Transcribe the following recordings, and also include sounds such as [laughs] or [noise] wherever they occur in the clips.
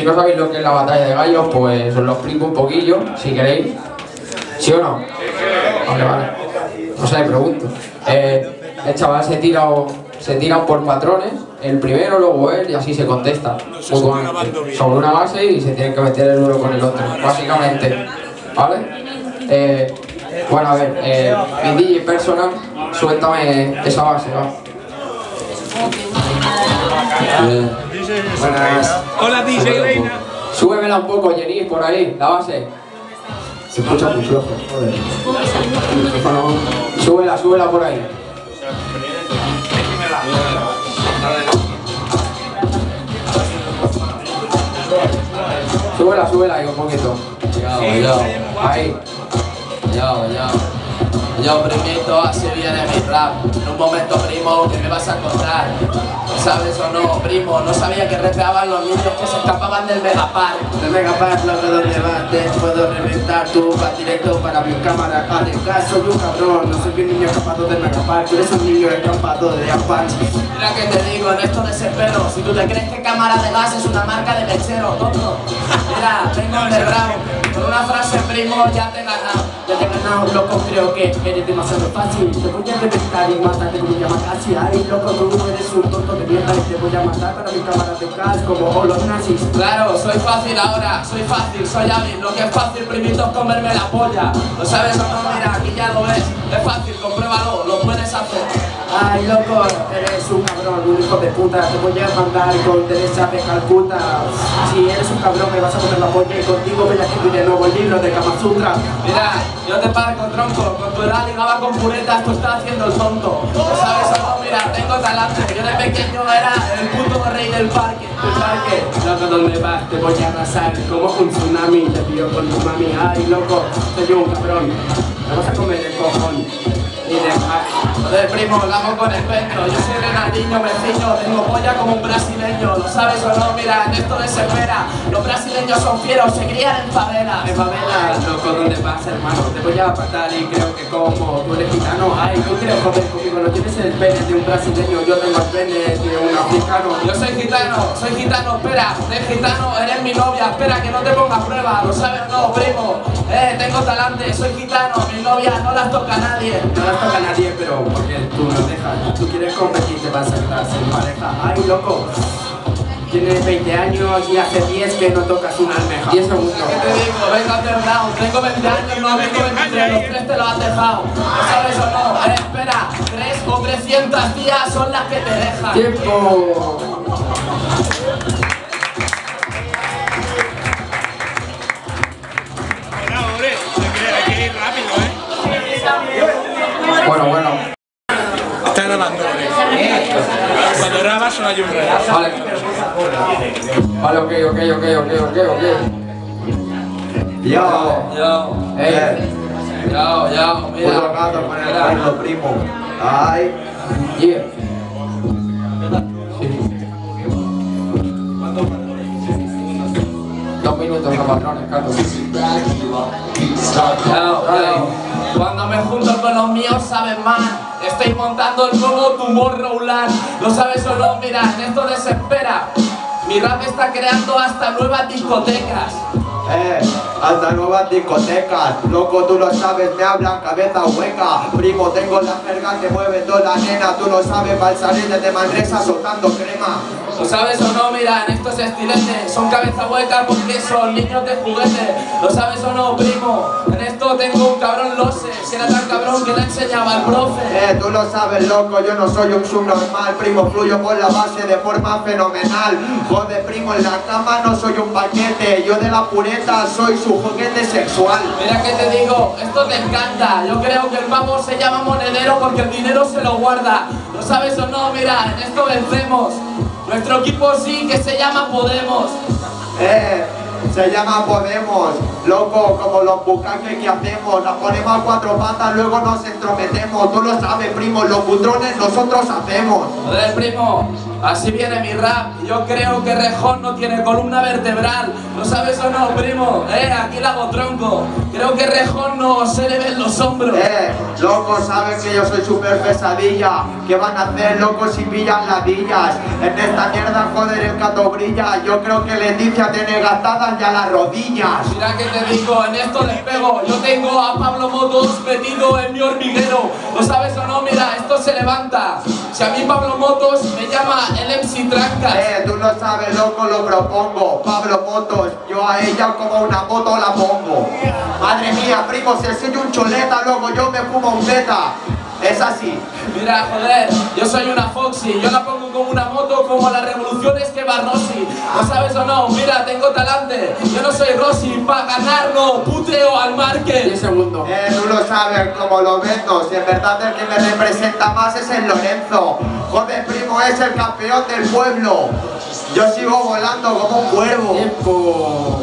Si no sabéis lo que es la batalla de gallos, pues os lo explico un poquillo, si queréis. ¿Sí o no? Vale, vale. No sé, pregunto. Eh, el chaval se tira, se tira por patrones, el primero, luego él, y así se contesta. sobre una base y se tiene que meter el uno con el otro, básicamente. ¿Vale? Eh, bueno, a ver, eh, mi DJ personal, suéltame esa base, ¿va? Buenas. Hola DJ Reina. Súbemela un poco, Jenny, por ahí, la base. Se escucha muy flojo, joder. Súbela, súbela por ahí. Súbela, súbela ahí un poquito. Ahí. Yo, yo. Yo primito, así viene mi rap En un momento primo, que me vas a encontrar? ¿Sabes o no, primo? No sabía que rapeaban los niños que se escapaban del Megapark. Del Megapark, loco, donde vas, te puedo reventar. Tú vas directo para mi cámara, de caso, soy un cabrón. No soy un niño escapado del Megapark, tú eres un niño escapado de Apache Mira que te digo, en esto desespero Si tú te crees que cámara de gas es una marca de lechero, tonto. Mira, tengo el bravo. Con una frase, primo, ya te he ganado. Ya te he ganado, loco, creo que eres demasiado fácil. Te voy a reventar y matarte como llama casi Ay, loco, tú eres un tonto de mierda Y te voy a matar para mi cámara de gas Como los nazis Claro, soy fácil ahora, soy fácil, soy hábil Lo que es fácil, primito, es comerme la polla ¿Lo sabes o no? Mira, aquí ya lo ves Es fácil, compruébalo, lo puedes hacer Ay, loco, eres un cabrón, un hijo de puta. Te voy a mandar con Teresa de Calcuta. Si eres un cabrón me vas a poner la polla Y contigo voy a escribir el nuevo libro de Kama Sutra. Mira, yo te parco, tronco Con tu edad ligaba con puretas, tú estás haciendo el tonto. ¿Sabes o no? Mira, tengo talante. Yo de pequeño era el puto rey del parque El parque, loco, ¿dónde vas? Te voy a arrasar como un tsunami. Te pillo con tu mami. Ay, loco, soy un cabrón. Me vas a comer el cojón y de Joder, primo, hablamos con el pecho. Yo soy Renaldinho, vecino, tengo polla como un brasileño. ¿Lo sabes o no? Mira, en esto desespera. Los brasileños son fieros, se crían en favela. En favela, loco, ¿dónde vas, hermano? Te voy a matar y creo que como tú eres gitano. Ay, tú quieres joder conmigo, no tienes el pene de un brasileño, yo tengo el pene de un africano. Yo soy gitano, soy gitano, espera, eres gitano, eres mi novia, espera que no te ponga a prueba. ¿Lo sabes o no, primo? Eh, tengo talante, soy gitano, mi novia no las toca a nadie toca a nadie, pero porque tú no dejas. Tú quieres competir, te vas a estar sin pareja. ¡Ay, loco! Tienes 20 años y hace 10 que no tocas una almeja. 10 segundos. ¿Qué te digo? Venga, down. Tengo 20 años, no tengo 23. Los 3 te lo has dejado. ¿No sabes o no? Eh, espera. 3 o 300 días son las que te dejan. ¡Tiempo! Bueno, bueno. Grabando, Cuando grabas suena yo un rey. Vale. Vale, ok, ok, ok, ok, ok, ok. Yo. Yo. Yo, mira. Puto gato con el carro primo. Ay. Yeah. Dos minutos patrones, Cato. Cuando me junto con los míos saben más. Estoy montando el nuevo tumor Roland. ¿Lo sabes o no? Mira, esto desespera. Mi rap está creando hasta nuevas discotecas. Eh, hasta nuevas discotecas, loco tú lo sabes, me hablan cabeza hueca Primo, tengo la jerga que mueve toda la nena Tú lo sabes, balsarines de Manresa soltando crema ¿Lo sabes o no? Mira, en estos estiletes son cabeza hueca porque son niños de juguete. ¿Lo sabes o no, primo? En esto tengo un cabrón lose. Si era tan cabrón que le enseñaba al profe. Eh, tú lo sabes, loco, yo no soy un subnormal. Primo, fluyo por la base de forma fenomenal. Joder, primo, en la cama no soy un paquete. Yo de la pureza soy su juguete sexual. Mira que te digo, esto te encanta. Yo creo que el pavo se llama monedero porque el dinero se lo guarda. ¿Lo sabes o no? Mira, en esto vencemos. Nuestro equipo sí que se llama Podemos. Eh, se llama Podemos, loco, como los bucaques que hacemos, nos ponemos a cuatro patas, luego nos entrometemos, tú lo sabes, primo, los butrones nosotros hacemos. Joder, primo, así viene mi rap. Yo creo que Rejón no tiene columna vertebral. ¿Lo sabes o no, primo? Eh, aquí la hago tronco. Creo que Rejón no se le ven los hombros. Eh, loco, saben que yo soy súper pesadilla. ¿Qué van a hacer, locos, si pillan ladillas? En esta mierda, joder, el cato brilla. Yo creo que Leticia tiene gastadas ya las rodillas. Mira que te digo, en esto despego. Yo tengo a Pablo Motos metido en mi hormiguero. ¿Lo sabes o no? Mira, esto se levanta. Si a mí Pablo Motos me llama el MC Trancas. Eh, tú no sabes, loco, lo propongo. Pablo Motos, yo a ella como una moto la pongo. Madre mía, primo, si soy un choleta, loco, yo me fumo un beta. Es así. Mira, joder, yo soy una Foxy, yo la pongo como una moto como las revoluciones que va Rossi. ¿Lo sabes o no? Mira, tengo talante. Yo no soy Rossi, pa' ganar no puteo al market. 10 segundos. Eh, tú lo sabes cómo lo vendo. Si en verdad el que me representa más es el Lorenzo. Joder, primo, es el campeón del pueblo. Yo sigo volando como un cuervo. Tiempo.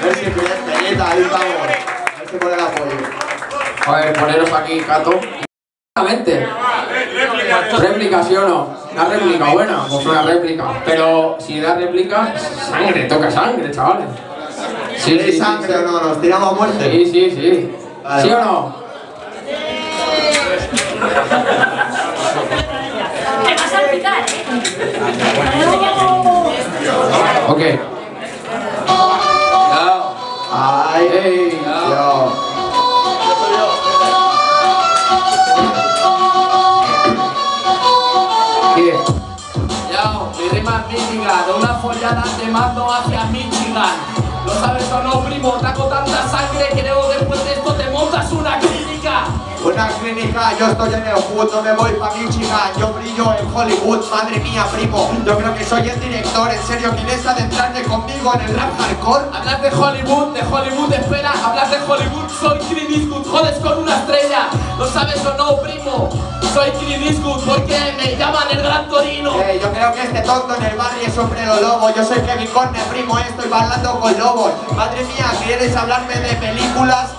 A ver si penita, ahí vamos. A ver si pone el apoyo. A ver, poneros aquí, Cato. Exactamente. Réplica, ¿sí o no? Una réplica buena, pues una réplica. Pero si da réplica, sangre, toca sangre, chavales. Sí, ¿Queréis sangre o no? ¿Nos tiramos a muerte? Sí, sí, sí. Vale. ¿Sí o no? Te vas a picar, ¿eh? Ok. Ay, yo. ¿Qué? Yo, mi rima es mítica, de una follada te mando hacia Michigan. ¿Lo sabes o no, primo? Taco tanta sangre que luego después de esto te montas clínica. Una clínica, yo estoy en el hood, no me voy pa' Michigan, yo brillo en Hollywood, madre mía, primo, yo creo que soy el director, en serio, ¿quieres adentrarte conmigo en el rap hardcore? Hablas de Hollywood, de Hollywood, espera, hablas de Hollywood, soy Clint Eastwood, jodes con una estrella. ¿Lo sabes o no, primo? Soy Clint Eastwood porque me llaman el Gran Torino. Eh, yo creo que este tonto en el barrio es sombrero lobo, yo soy Kevin Corner, primo, estoy bailando con lobos, madre mía, ¿quieres hablarme de películas?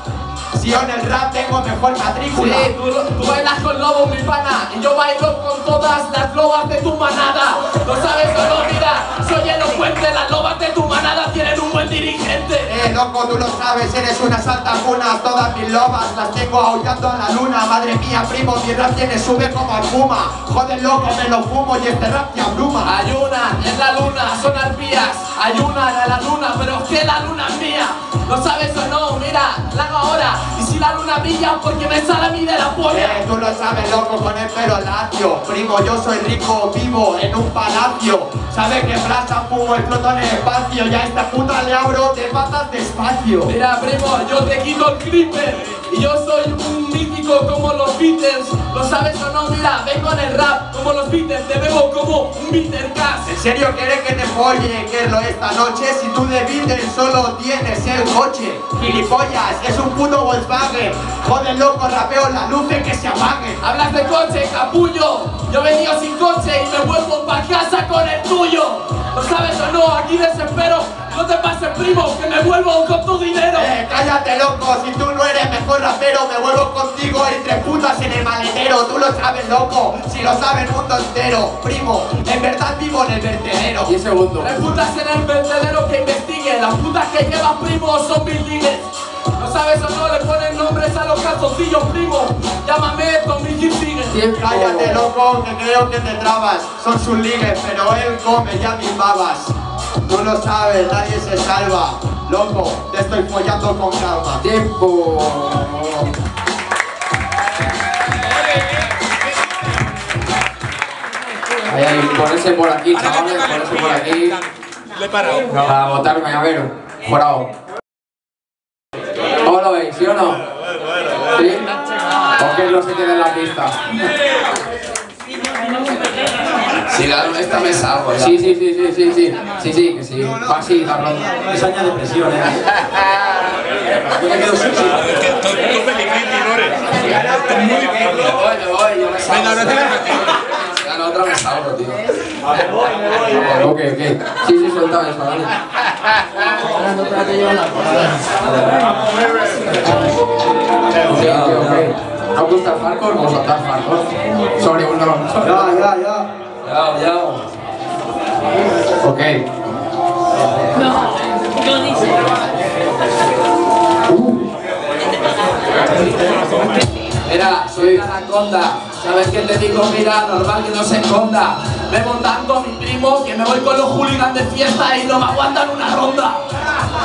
Si yo en el rap tengo mejor Sí, matrícula. tú, tú bailas con lobos, mi pana, y yo bailo con todas las lobas de tu manada. ¿Lo sabes o no? Mira, soy elocuente, las lobas de tu manada tienen un dirigente. Eh, loco, tú lo sabes, eres una saltacunas, todas mis lobas las tengo aullando a la luna, madre mía, primo, mi rap tiene sube como espuma, joder loco, me lo fumo y este rap te abruma. Ayunan en la luna, son arpías, ayunan a la luna, pero es que la luna es mía. ¿Lo sabes o no? Mira, la hago ahora, y si la luna brilla, porque me sale a mí de la polla. Eh, tú lo sabes, loco, con el pelo lacio, primo, yo soy rico, vivo en un palacio, sabes que brasa, fumo, exploto en el espacio, y a esta puta le abro de patas despacio. Mira, primo, yo te quito el clipper y yo soy un mítico como los Beatles. ¿Lo sabes o no? Mira, vengo en el rap como los Beatles, te bebo como un bitter gas. ¿En serio quieres que te folle, que lo esta noche? Si tú de Beatles solo tienes el coche Gilipollas, es un puto Volkswagen Joder loco, rapeo las luces que se apaguen Hablas de coche, capullo. Yo he venido sin coche y me vuelvo pa' casa con el tuyo. ¿Lo sabes o no? Aquí desespero. No te pases, primo, que me vuelvo con tu dinero. Eh, cállate loco, si tú no eres mejor rapero Me vuelvo contigo entre putas en el maletero Tú lo sabes loco, si lo sabe el mundo entero Primo, en verdad vivo en el vertedero 10 segundos. Tres putas en el vertedero que investiguen. Las putas que llevas, primo, son buildings. ¿No sabes o no? Le ponen nombres a los calzoncillos, primo. Llámame Tommy. Tiempo. Cállate loco, que creo que te trabas Son sus ligues, pero él come ya mis babas Tú lo sabes, nadie se salva Loco, te estoy follando con calma Tiempo. Ahí, ahí, ponerse por aquí, chavales, ponerse por aquí. Le he parado. Para votarme, a ver, jurado. ¿Cómo lo veis, sí o no? ¿Sí? ¿O que no se quede en la pista? Si gano esta me salgo. Sí, sí, sí, sí, sí, sí, sí, sí, que sí, va así la ronda. Eso añade presión, ¿eh? Yo me quedo sin Es que tú, tú Felipe Lores. Esto es muy difícil. Me voy, me voy, yo me salgo. Venga, ahora te. Si gano otra me salgo, tío. Ok, ok. Sí, sí, suelta eso, vale. Ok, ok, ok. ¿Os gusta el hardcore? ¿Vos soltás hardcore? Sobre uno. Sobre Ya, uno. ya, ya. Ya, ya. Ok. No dice. Mira, soy anaconda. ¿Sabes qué te digo? Mira, normal que no se esconda. Me tanto a mi primo que me voy con los hooligans de fiesta y no me aguantan una ronda.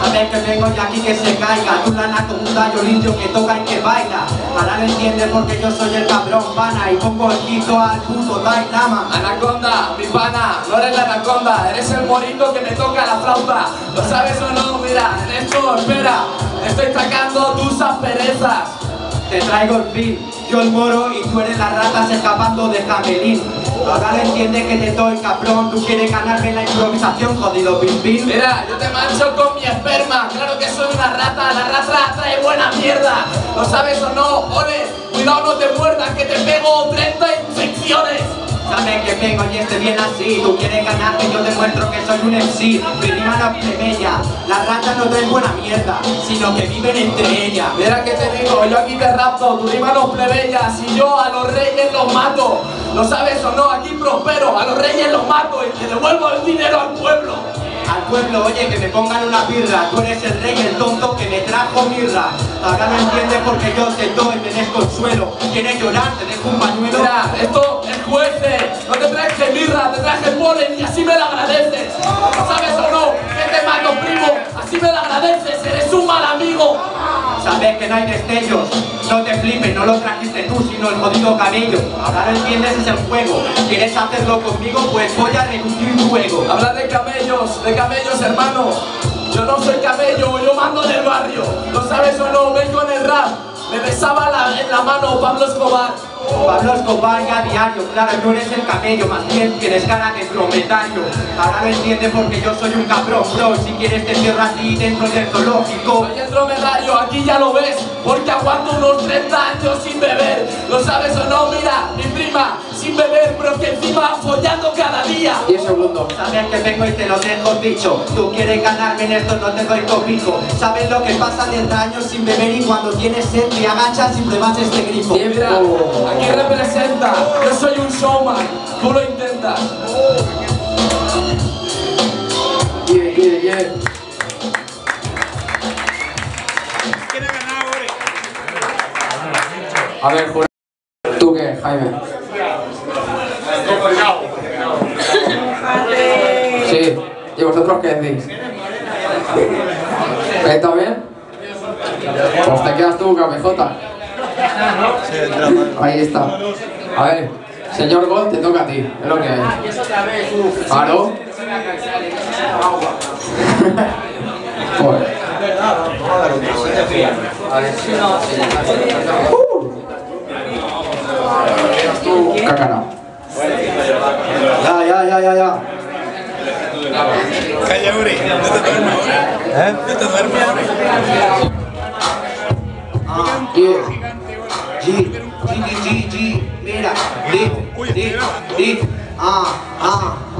Sabes que vengo de aquí que se caiga, tú la anaconda, yo limpio que toca y que baila. Ahora lo entiendes porque yo soy el cabrón pana y pongo el quito al puto Dainama. Anaconda, mi pana, no eres la anaconda, eres el morito que me toca la flauta. ¿Lo sabes o no? Mira, en esto, espera, estoy sacando tus asperezas. Te traigo el fin, yo el moro y tú eres las ratas escapando de Jamelín. Ahora lo entiendes que te doy cabrón, tú quieres ganarme la improvisación, jodido pim pim. Mira, yo te mancho con mi esperma, claro que soy una rata, la rata trae buena mierda. ¿Lo sabes o no? Ole, cuidado no te muerdas que te pego 30 infecciones. Sabes que vengo y este bien así, tú quieres ganarme, yo demuestro que soy un MC. Mi rima no es plebeya, las ratas no traen buena mierda, sino que viven entre ellas. Mira que te digo, yo aquí te rapto, tu rima no plebeyas y yo a los reyes los mato. ¿Lo sabes o no? Aquí prospero, a los reyes los mato y le devuelvo el dinero al pueblo. Al pueblo, oye, que me pongan una birra, tú eres el rey, el tonto que me trajo mirra. Ahora no entiendes porque yo te doy, me desconsuelo. ¿Quieres llorar? Te dejo un pañuelo. Mira, esto es jueces, no te traje mirra, te traje polen y así me lo agradeces. ¿Sabes o no? Que te mato, primo, así me lo agradeces, eres un mal amigo. Sabes que no hay destellos, no te flipes, no lo trajiste tú, sino el jodido cabello. Ahora no entiendes, es el juego. ¿Quieres hacerlo conmigo? Pues voy a reducir tu ego. Habla de camellos, de camellos, hermano. Yo no soy camello, yo mando del barrio. ¿Lo sabes o no? Vengo en el rap. Me besaba la- en la mano Pablo Escobar. Pablo Escobar ya diario, claro, no eres el camello, más bien tienes cara de prometario. Ahora lo entiendes porque yo soy un cabrón, bro. Si quieres te cierro así dentro del zoológico. Soy el dromedario, aquí ya lo ves, porque aguanto unos 30 años sin beber. ¿Lo sabes o no? Mira, mi prima, encima follando cada día. 10 segundos. Sabes que vengo y te lo dejo dicho Tú quieres ganarme en esto, no te doy cobijo Sabes lo que pasa de años sin beber Y cuando tienes sed te agachas y pruebas este grifo Mira, aquí representa, yo soy un showman, tú lo intentas. Yeah, yeah, yeah. ¿Quién ha ganado ahora? A ver. ¿Tú qué, Jaime? Sí. ¿Y vosotros qué decís? ¿Está bien? Pues te quedas tú, KMJ. Ahí está. A ver, señor Gold, te toca a ti. Es lo que hay. Otra vez, uff. Claro. [laughs] Joder. Tú, Cacana. Ya, ya, ya, ya, ya Calla, Uri. No te duermas ahora. ¿Eh? No te duermas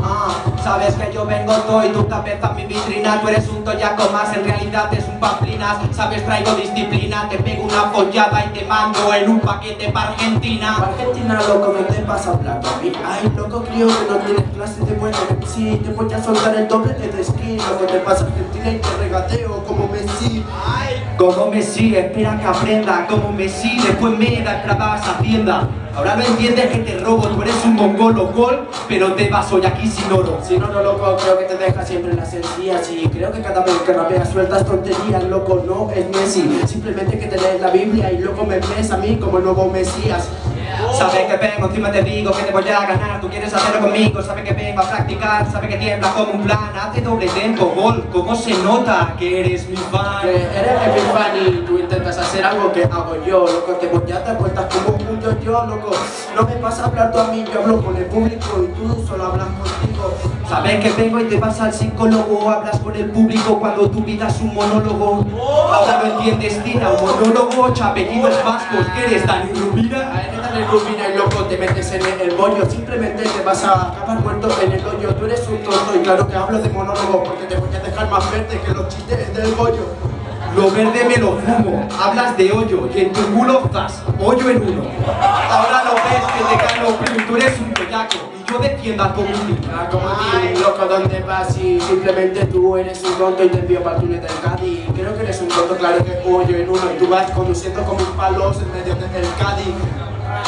ah. Sabes que yo vengo todo y tu cabeza mi vitrina Tú eres un toyaco más, en realidad es un pamplinas Sabes, traigo disciplina, te pego una follada y te mando en un paquete para Argentina Argentina, loco, no te pasa hablar. Ay, loco, creo que no tienes clase de buena Sí, te voy a soltar el doble de skin. Loco, te pasa Argentina y te regateo como Messi. Como Messi, espera que aprenda Como Messi, después me da a Hacienda Ahora no entiendes que te robo Tú eres un mongolo gol, pero te vas hoy aquí sin oro Si no, no, loco, creo que te deja siempre en las encías Y creo que cada vez que rapeas sueltas tonterías, loco, no es Messi. Simplemente que te lees la Biblia y loco me ves a mí como el nuevo Mesías. Sabes que vengo, encima te digo que te voy a ganar Tú quieres hacerlo conmigo, sabes que vengo a practicar Sabes que tiembla como un plan, hace doble tempo Gol, ¿cómo se nota que eres mi fan? Que eres mi fan y tú intentas hacer algo que hago yo, loco, te voy a dar vueltas como un yo, yo, loco. No me vas a hablar tú a mí, yo hablo con el público y tú solo hablas contigo. Sabes que vengo y te vas al psicólogo Hablas con el público cuando tu vida es un monólogo. Ahora no entiendes, tira, un monólogo Chapellidos vascos, que eres Dani Rubira? A le rubina y loco te metes en el bollo Simplemente te vas a acabar muerto en el hoyo. Tú eres un tonto y claro que hablo de monólogo Porque te voy a dejar más verde que los chistes del bollo Lo verde me lo fumo, hablas de hoyo y en tu culo estás, hoyo en uno. Ahora lo ves que te lo primo, tú eres un bellaco y yo al community. Ah, como ti, loco, ¿dónde vas? Y simplemente tú eres un tonto y te envío túnel del Cádiz. Creo que eres un tonto, claro que hoyo en uno. Y tú vas conduciendo como un palo en medio del Cádiz.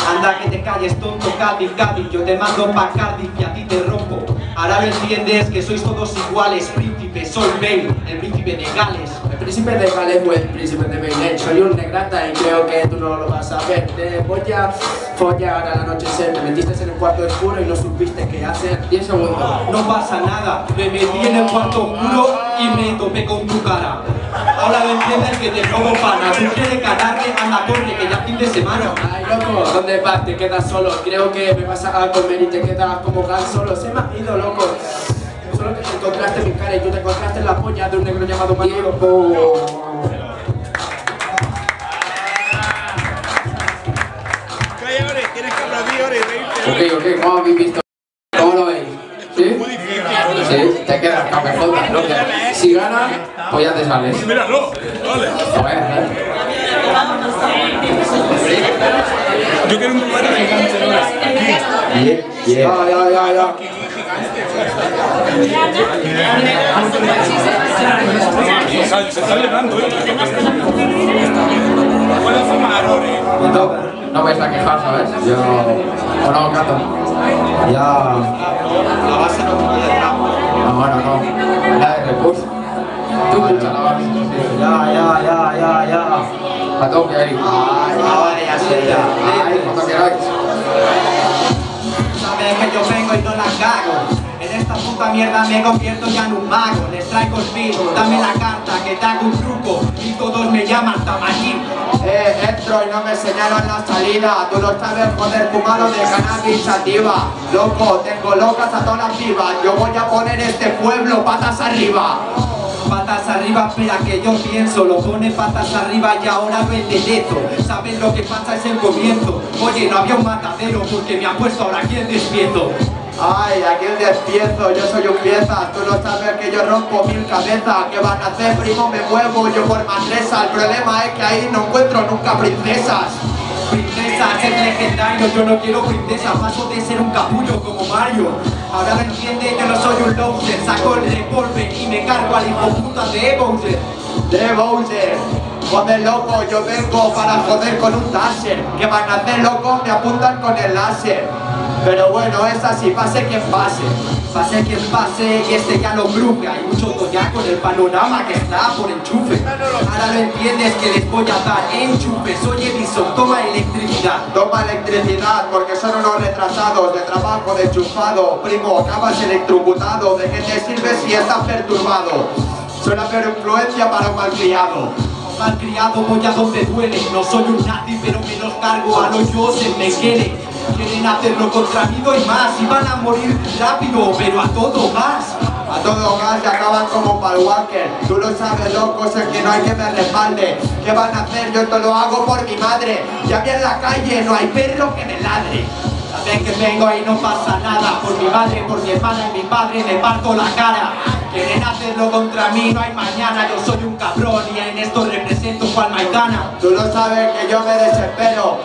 Anda que te calles tonto, Cádiz, Cádiz, yo te mando pa' Cardiff y a ti te rompo. Ahora lo entiendes que sois todos iguales, príncipe, soy Bale, el príncipe de Gales. Príncipe de Gales o el príncipe de Bailet. Soy un negrata y creo que tú no lo vas a ver. Te voy a follar al anochecer. Te metiste en el cuarto oscuro y no supiste qué hacer. 10 segundos. No pasa nada, me metí en el cuarto oscuro y me topé con tu cara. Ahora lo entiendes que te robo pana, tú quieres ganarme, anda corre que ya fin de semana. Ay, loco, ¿dónde vas? Te quedas solo. Creo que me vas a comer y te quedas como gan solo. Se me ha ido, loco. Solo que te encontraste en mi cara y tú te encontraste en la polla de un negro llamado Manolo. Calla, Ore, tienes que aplaudir, Ore, reírte. Ok, ok, ¿cómo habéis visto? ¿Cómo lo veis? ¿Sí? Muy difícil. Sí, te quedas cabezota. Que Si gana, pues ya te sales. Míralo, vale. Joder, ¿eh? Yo quiero un cuadro gigante, ¿no? Ya, ya, ya, ya. Se está llenando, ¿eh? Fumar. No, vais a quejar, ¿sabes? Yo... ¿O no, Cato? Ya. La base no. No, bueno, no. La de recurso. Tú la base. Ya, ya, ya, ya, ya. A toque, Eric. Ay, ya vale, ya sé, ya. Ay, cuando queráis. Sabes que yo vengo y no la cago. Esta puta mierda me convierto ya en un mago. Les traigo el beat, dame la carta que te hago un truco. Y todos me llaman Tamagín. Eh, entro y no me señalan la salida. Tú lo sabes, joder, fumado de cannabis sativa. Loco, tengo locas a todas las pibas. Yo voy a poner este pueblo patas arriba. Patas arriba, espera que yo pienso Lo pone patas arriba y ahora vende leto ¿Sabes lo que pasa? Es el comienzo Oye, no había un matadero porque me han puesto ahora aquí el despierto Ay, aquí el despierto, yo soy un pieza. Tú no sabes que yo rompo mil cabezas. ¿Qué van a hacer, primo? Me muevo yo por Manresa. El problema es que ahí no encuentro nunca princesas. Princesas, es legendario, yo no quiero princesa Paso de ser un capullo como Mario. Ahora me entiende, yo no soy un loser. Saco el revólver y me cargo al hijo puta de Bowser. De Bowser. Joder loco, yo vengo para joder con un taser ¿Qué van a hacer loco? Me apuntan con el láser Pero bueno, es así, pase quien pase. Pase quien pase y este ya lo bruje. Hay mucho toyaco en el panorama que está por enchufe. Ahora lo entiendes que les voy a dar enchufe. Soy Edison, toma electricidad. Toma electricidad porque son unos retrasados De trabajo de enchufado Primo, acabas electrocutado. ¿De qué te sirve si estás perturbado? Soy la peor influencia para un malcriado. Malcriado voy a donde duele. No soy un nazi pero me los cargo a los Joseph Mengele Quieren hacerlo contra mí y más Y van a morir rápido pero a todo más. A todo gas y acaban como Paul Walker. Tú lo sabes loco, sé que no hay que me respalde ¿Qué van a hacer? Yo esto lo hago por mi madre. Ya vi en la calle, no hay perro que me ladre. Saben que vengo y no pasa nada Por mi madre, por mi hermana y mi padre me parto la cara. Quieren hacerlo contra mí, no hay mañana Yo soy un cabrón y en esto represento cual Maidana. Tú lo sabes que yo me desespero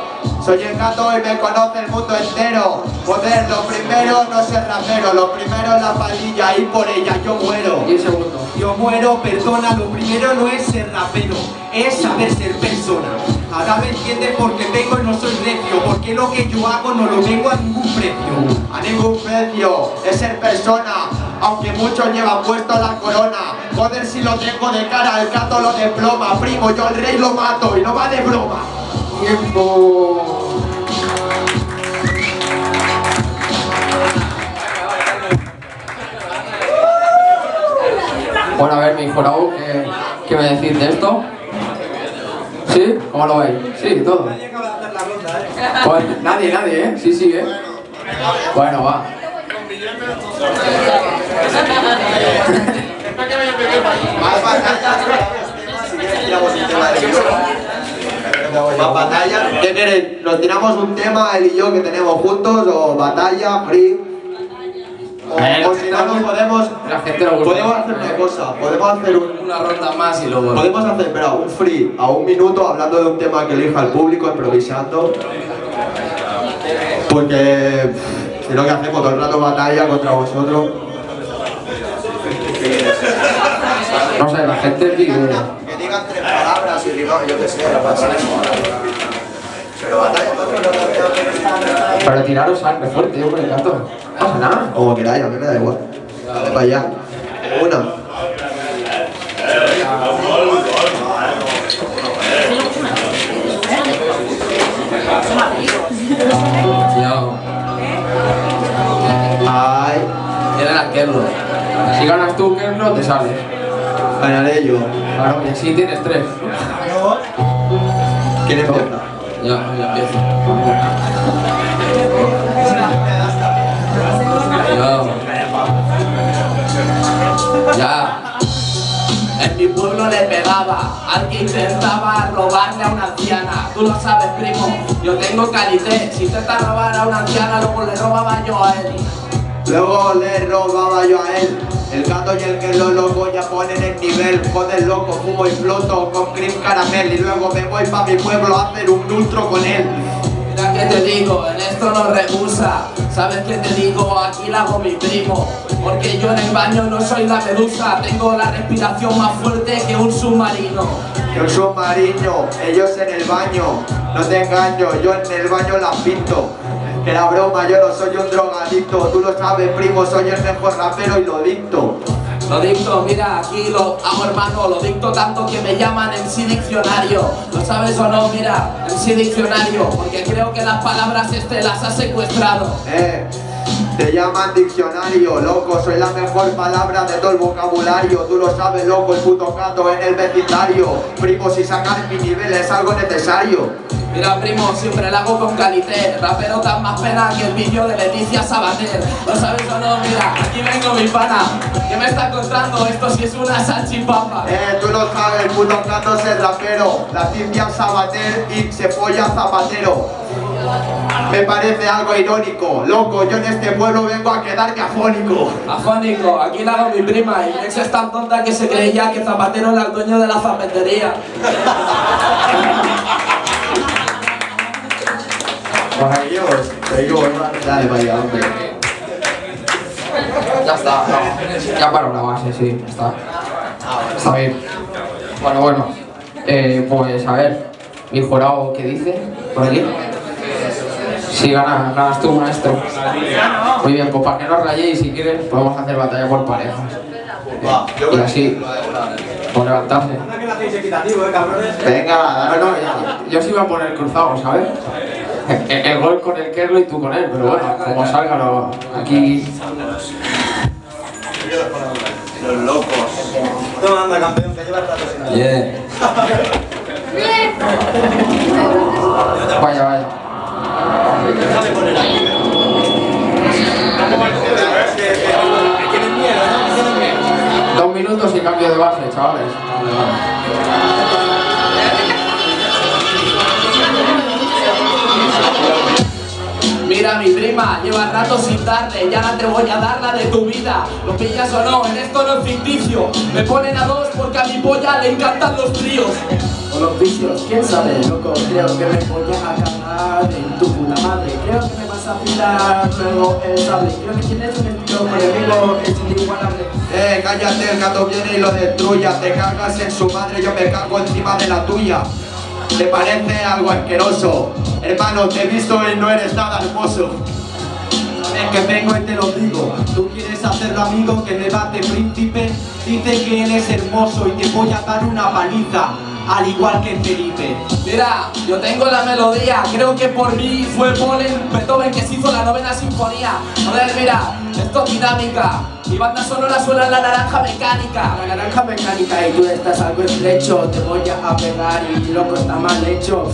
soy el gato y me conoce el mundo entero Joder, lo primero no ser rapero Lo primero es la palilla y por ella yo muero 10 segundos. yo muero, perdona, lo primero no es ser rapero, es saber ser persona. Ahora me entiendes porque vengo y no soy recio, porque lo que yo hago no lo vengo a ningún precio. A ningún precio, es ser persona, aunque muchos llevan puesto la corona. Joder, si lo tengo de cara, el gato lo desploma. Primo, yo al rey lo mato y no va de broma. Tiempo. Bueno, a ver, mi jurado, ¿qué, ¿qué me decís de esto? ¿Sí? ¿Cómo lo veis? Sí, todo. Pues, nadie, nadie, ¿eh? Sí, sí, ¿eh? Bueno, va. Más batallas. ¿Qué queréis? ¿Nos tiramos un tema él y yo que tenemos juntos? ¿O batalla, free? Eh, o si no, no podemos, La gente lo gusta. podemos hacer una cosa, podemos hacer un, Una ronda más y luego... podemos hacer, espera, un free a un minuto hablando de un tema que elija el público, improvisando. Porque si no, que hacemos todo el rato batalla contra vosotros. No sé, la gente pide. Que digan tres palabras digo, yo qué sé, Pero batalla Pero tiraros sangre fuerte, hombre, gato. No pasa nada. Como queráis, a mí me da igual. Dale para allá. Una. Yo, Ay, era la Kerlo. Si ganas tú, que no te sales. ganaré yo. Claro, y así tienes tres. ¿Quién empieza? Yo, yo empiezo. Yo. Ya. En mi pueblo le pegaba al que intentaba robarle a una anciana. Tú lo sabes, primo. Yo tengo calité. Si intenta robar a una anciana, luego le robaba yo a él. Luego le robaba yo a él. El gato y el que lo loco ya ponen el nivel. Joder, loco, fumo y floto con cream caramel. Y luego me voy pa' mi pueblo a hacer un lustro con él. Mira que te digo, en esto no rehusa. ¿Sabes qué te digo? Aquí la hago mi primo. Porque yo en el baño no soy la medusa. Tengo la respiración más fuerte que un submarino. Soy un marino, ellos en el baño. No te engaño, yo en el baño las pinto. Que la broma, yo no soy un drogadicto. Tú lo sabes, primo, soy el mejor rapero y lo dicto. Lo dicto, mira, aquí lo hago hermano, lo dicto tanto que me llaman en sí diccionario. ¿Lo sabes o no? Mira, en sí diccionario, porque creo que las palabras este las ha secuestrado. Eh, te llaman diccionario, loco, soy la mejor palabra de todo el vocabulario. Tú lo sabes, loco, el puto gato en el vecindario. Primo, si sacar mi nivel es algo necesario. Mira, primo, siempre la hago con calité. Rapero tan más pena que el vídeo de Leticia Sabater. ¿Lo sabes o no? Mira, aquí vengo mi pana. ¿Qué me está contando? Esto sí es una salchipapa. Eh, tú lo sabes, el puto gato es el rapero. La Cintia Sabater y se folla Zapatero. Me parece algo irónico, loco, yo en este pueblo vengo a quedarme afónico. Afónico, aquí la hago mi prima. Y mi ex es tan tonta que se creía que Zapatero era el dueño de la zapatería. [laughs] Dios, te digo, dale para allá, hombre. Ya está, no. Ya paro la base, sí, ya está. Está bien. Bueno, bueno. Eh, pues a ver, mi jurado, ¿qué dice? Por aquí. Si ganas, ganas tú, maestro. Muy bien, pues para que no rayéis, si quieres, podemos hacer batalla por parejas. Y así, por levantarse. Venga, No, no, ya- yo sí iba a poner cruzado, ¿sabes? El, el gol con el Kerlo y tú con él, pero bueno, como salga, lo- aquí. Los locos. Toma, anda, campeón, que llevas rato sin nada. Yeah. Vaya, vaya. ¿no? Tienen miedo. Dos minutos y cambio de base, chavales. Mira mi prima, lleva rato sin darle, ya no te voy a dar la de tu vida. ¿Lo pillas o no? En esto no es ficticio. Me ponen a dos porque a mi polla le encantan los tríos. O los vicios, quién sabe, loco, creo que me voy a cagar en tu puta madre. Creo que me vas a afilar luego el sable. Creo que tienes un estilo conmigo, es inigualable. Eh, cállate, el gato viene y lo destruya. Te cagas en su madre, yo me cago encima de la tuya. ¿Te parece algo asqueroso? Hermano, te he visto y no eres nada hermoso. Es que vengo y te lo digo. Tú quieres hacerlo amigo que me bate príncipe. Dice que él es hermoso y te voy a dar una paliza. Al igual que Felipe. Mira, yo tengo la melodía, creo que por mí fue Beethoven que se hizo la novena sinfonía. Joder, mira, esto es dinámica. Mi banda sonora suena en la naranja mecánica. La naranja mecánica y tú estás algo estrecho. Te voy a pegar y loco está mal hecho.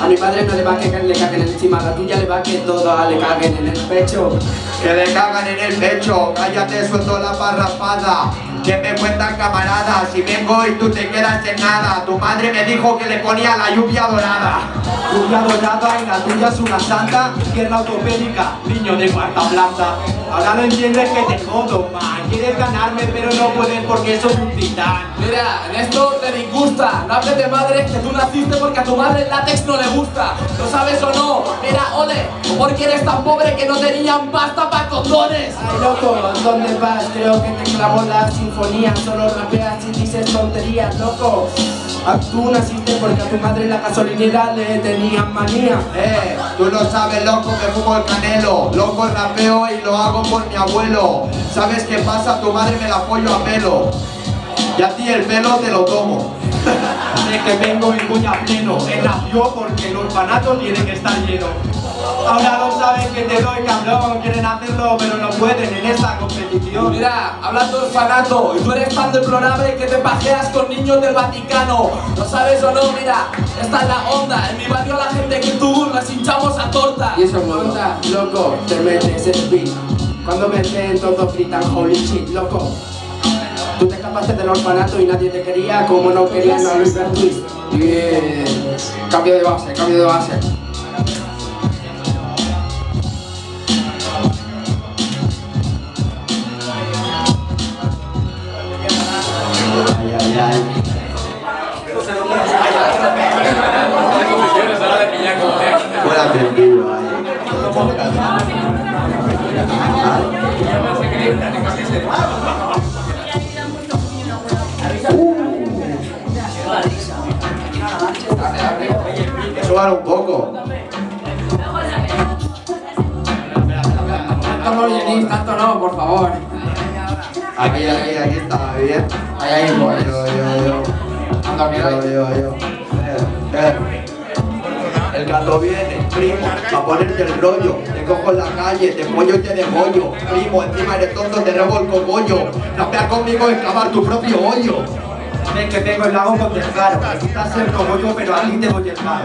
A mi padre no le va a que le caguen encima, a la tuya le va que todo le caguen en el pecho. Que le cagan en el pecho, cállate, suelto la parrafada. Que me cuentan camaradas, si vengo y tú te quedas en nada. Tu madre me dijo que le ponía la lluvia dorada. Lluvia dorada y la tuya es una santa, izquierda autopédica, niño de cuarta planta. Ahora no entiendes que te jodo, man. Quieres ganarme, pero no puedes porque soy un titán. Mira, en esto te disgusta. No hables de madre que tú naciste porque a tu madre el látex no le gusta. ¿Lo sabes o no? Mira, ole, o porque eres tan pobre que no tenían pasta para condones. Ay, loco, ¿dónde vas? Creo que te clavó la sinfonía. Solo rapeas y dices tonterías, loco. Ah, Tú naciste porque a tu madre la gasolinera le tenían manía. Eh, tú lo sabes, loco, me fumo el canelo. Loco, rapeo y lo hago por mi abuelo. ¿Sabes qué pasa? Tu madre me la apoyo a pelo. Y a ti el pelo te lo tomo. [laughs] De que vengo y voy a pleno. Él nació porque el orfanato tiene que estar lleno. Ahora no saben que te doy, cabrón. Quieren hacerlo, pero no pueden en esta competición. Mira, hablando de orfanato, y tú eres tan deplorable que te pajeas con niños del Vaticano. ¿Lo sabes o no? Mira, esta es la onda. En mi barrio la gente que tú las hinchamos a torta. Y eso es loco, te metes el beat. Cuando me ven todos gritan holy shit, loco. Tú te escapaste del orfanato y nadie te quería como no querían a Luis Bertuis. Bien. Cambio de base, cambio de base. Ay, ay, ay. Fuera tranquilo, ay. Súbalo un poco. Tanto no, Jenny, tanto no, por favor. Aquí, aquí, aquí está, bien. Ahí, ahí, pues. Yo, yo, yo. Anda. Yo, yo, yo. Eh, eh. El gato viene, primo, a ponerte el rollo. Te cojo en la calle, te pollo y te degollo. Primo, encima eres tonto, te revolco bollo. Rapear conmigo es cavar tu propio hoyo. Ven que tengo el lago con descaro. Estás como yo, pero a ti te voy el paro.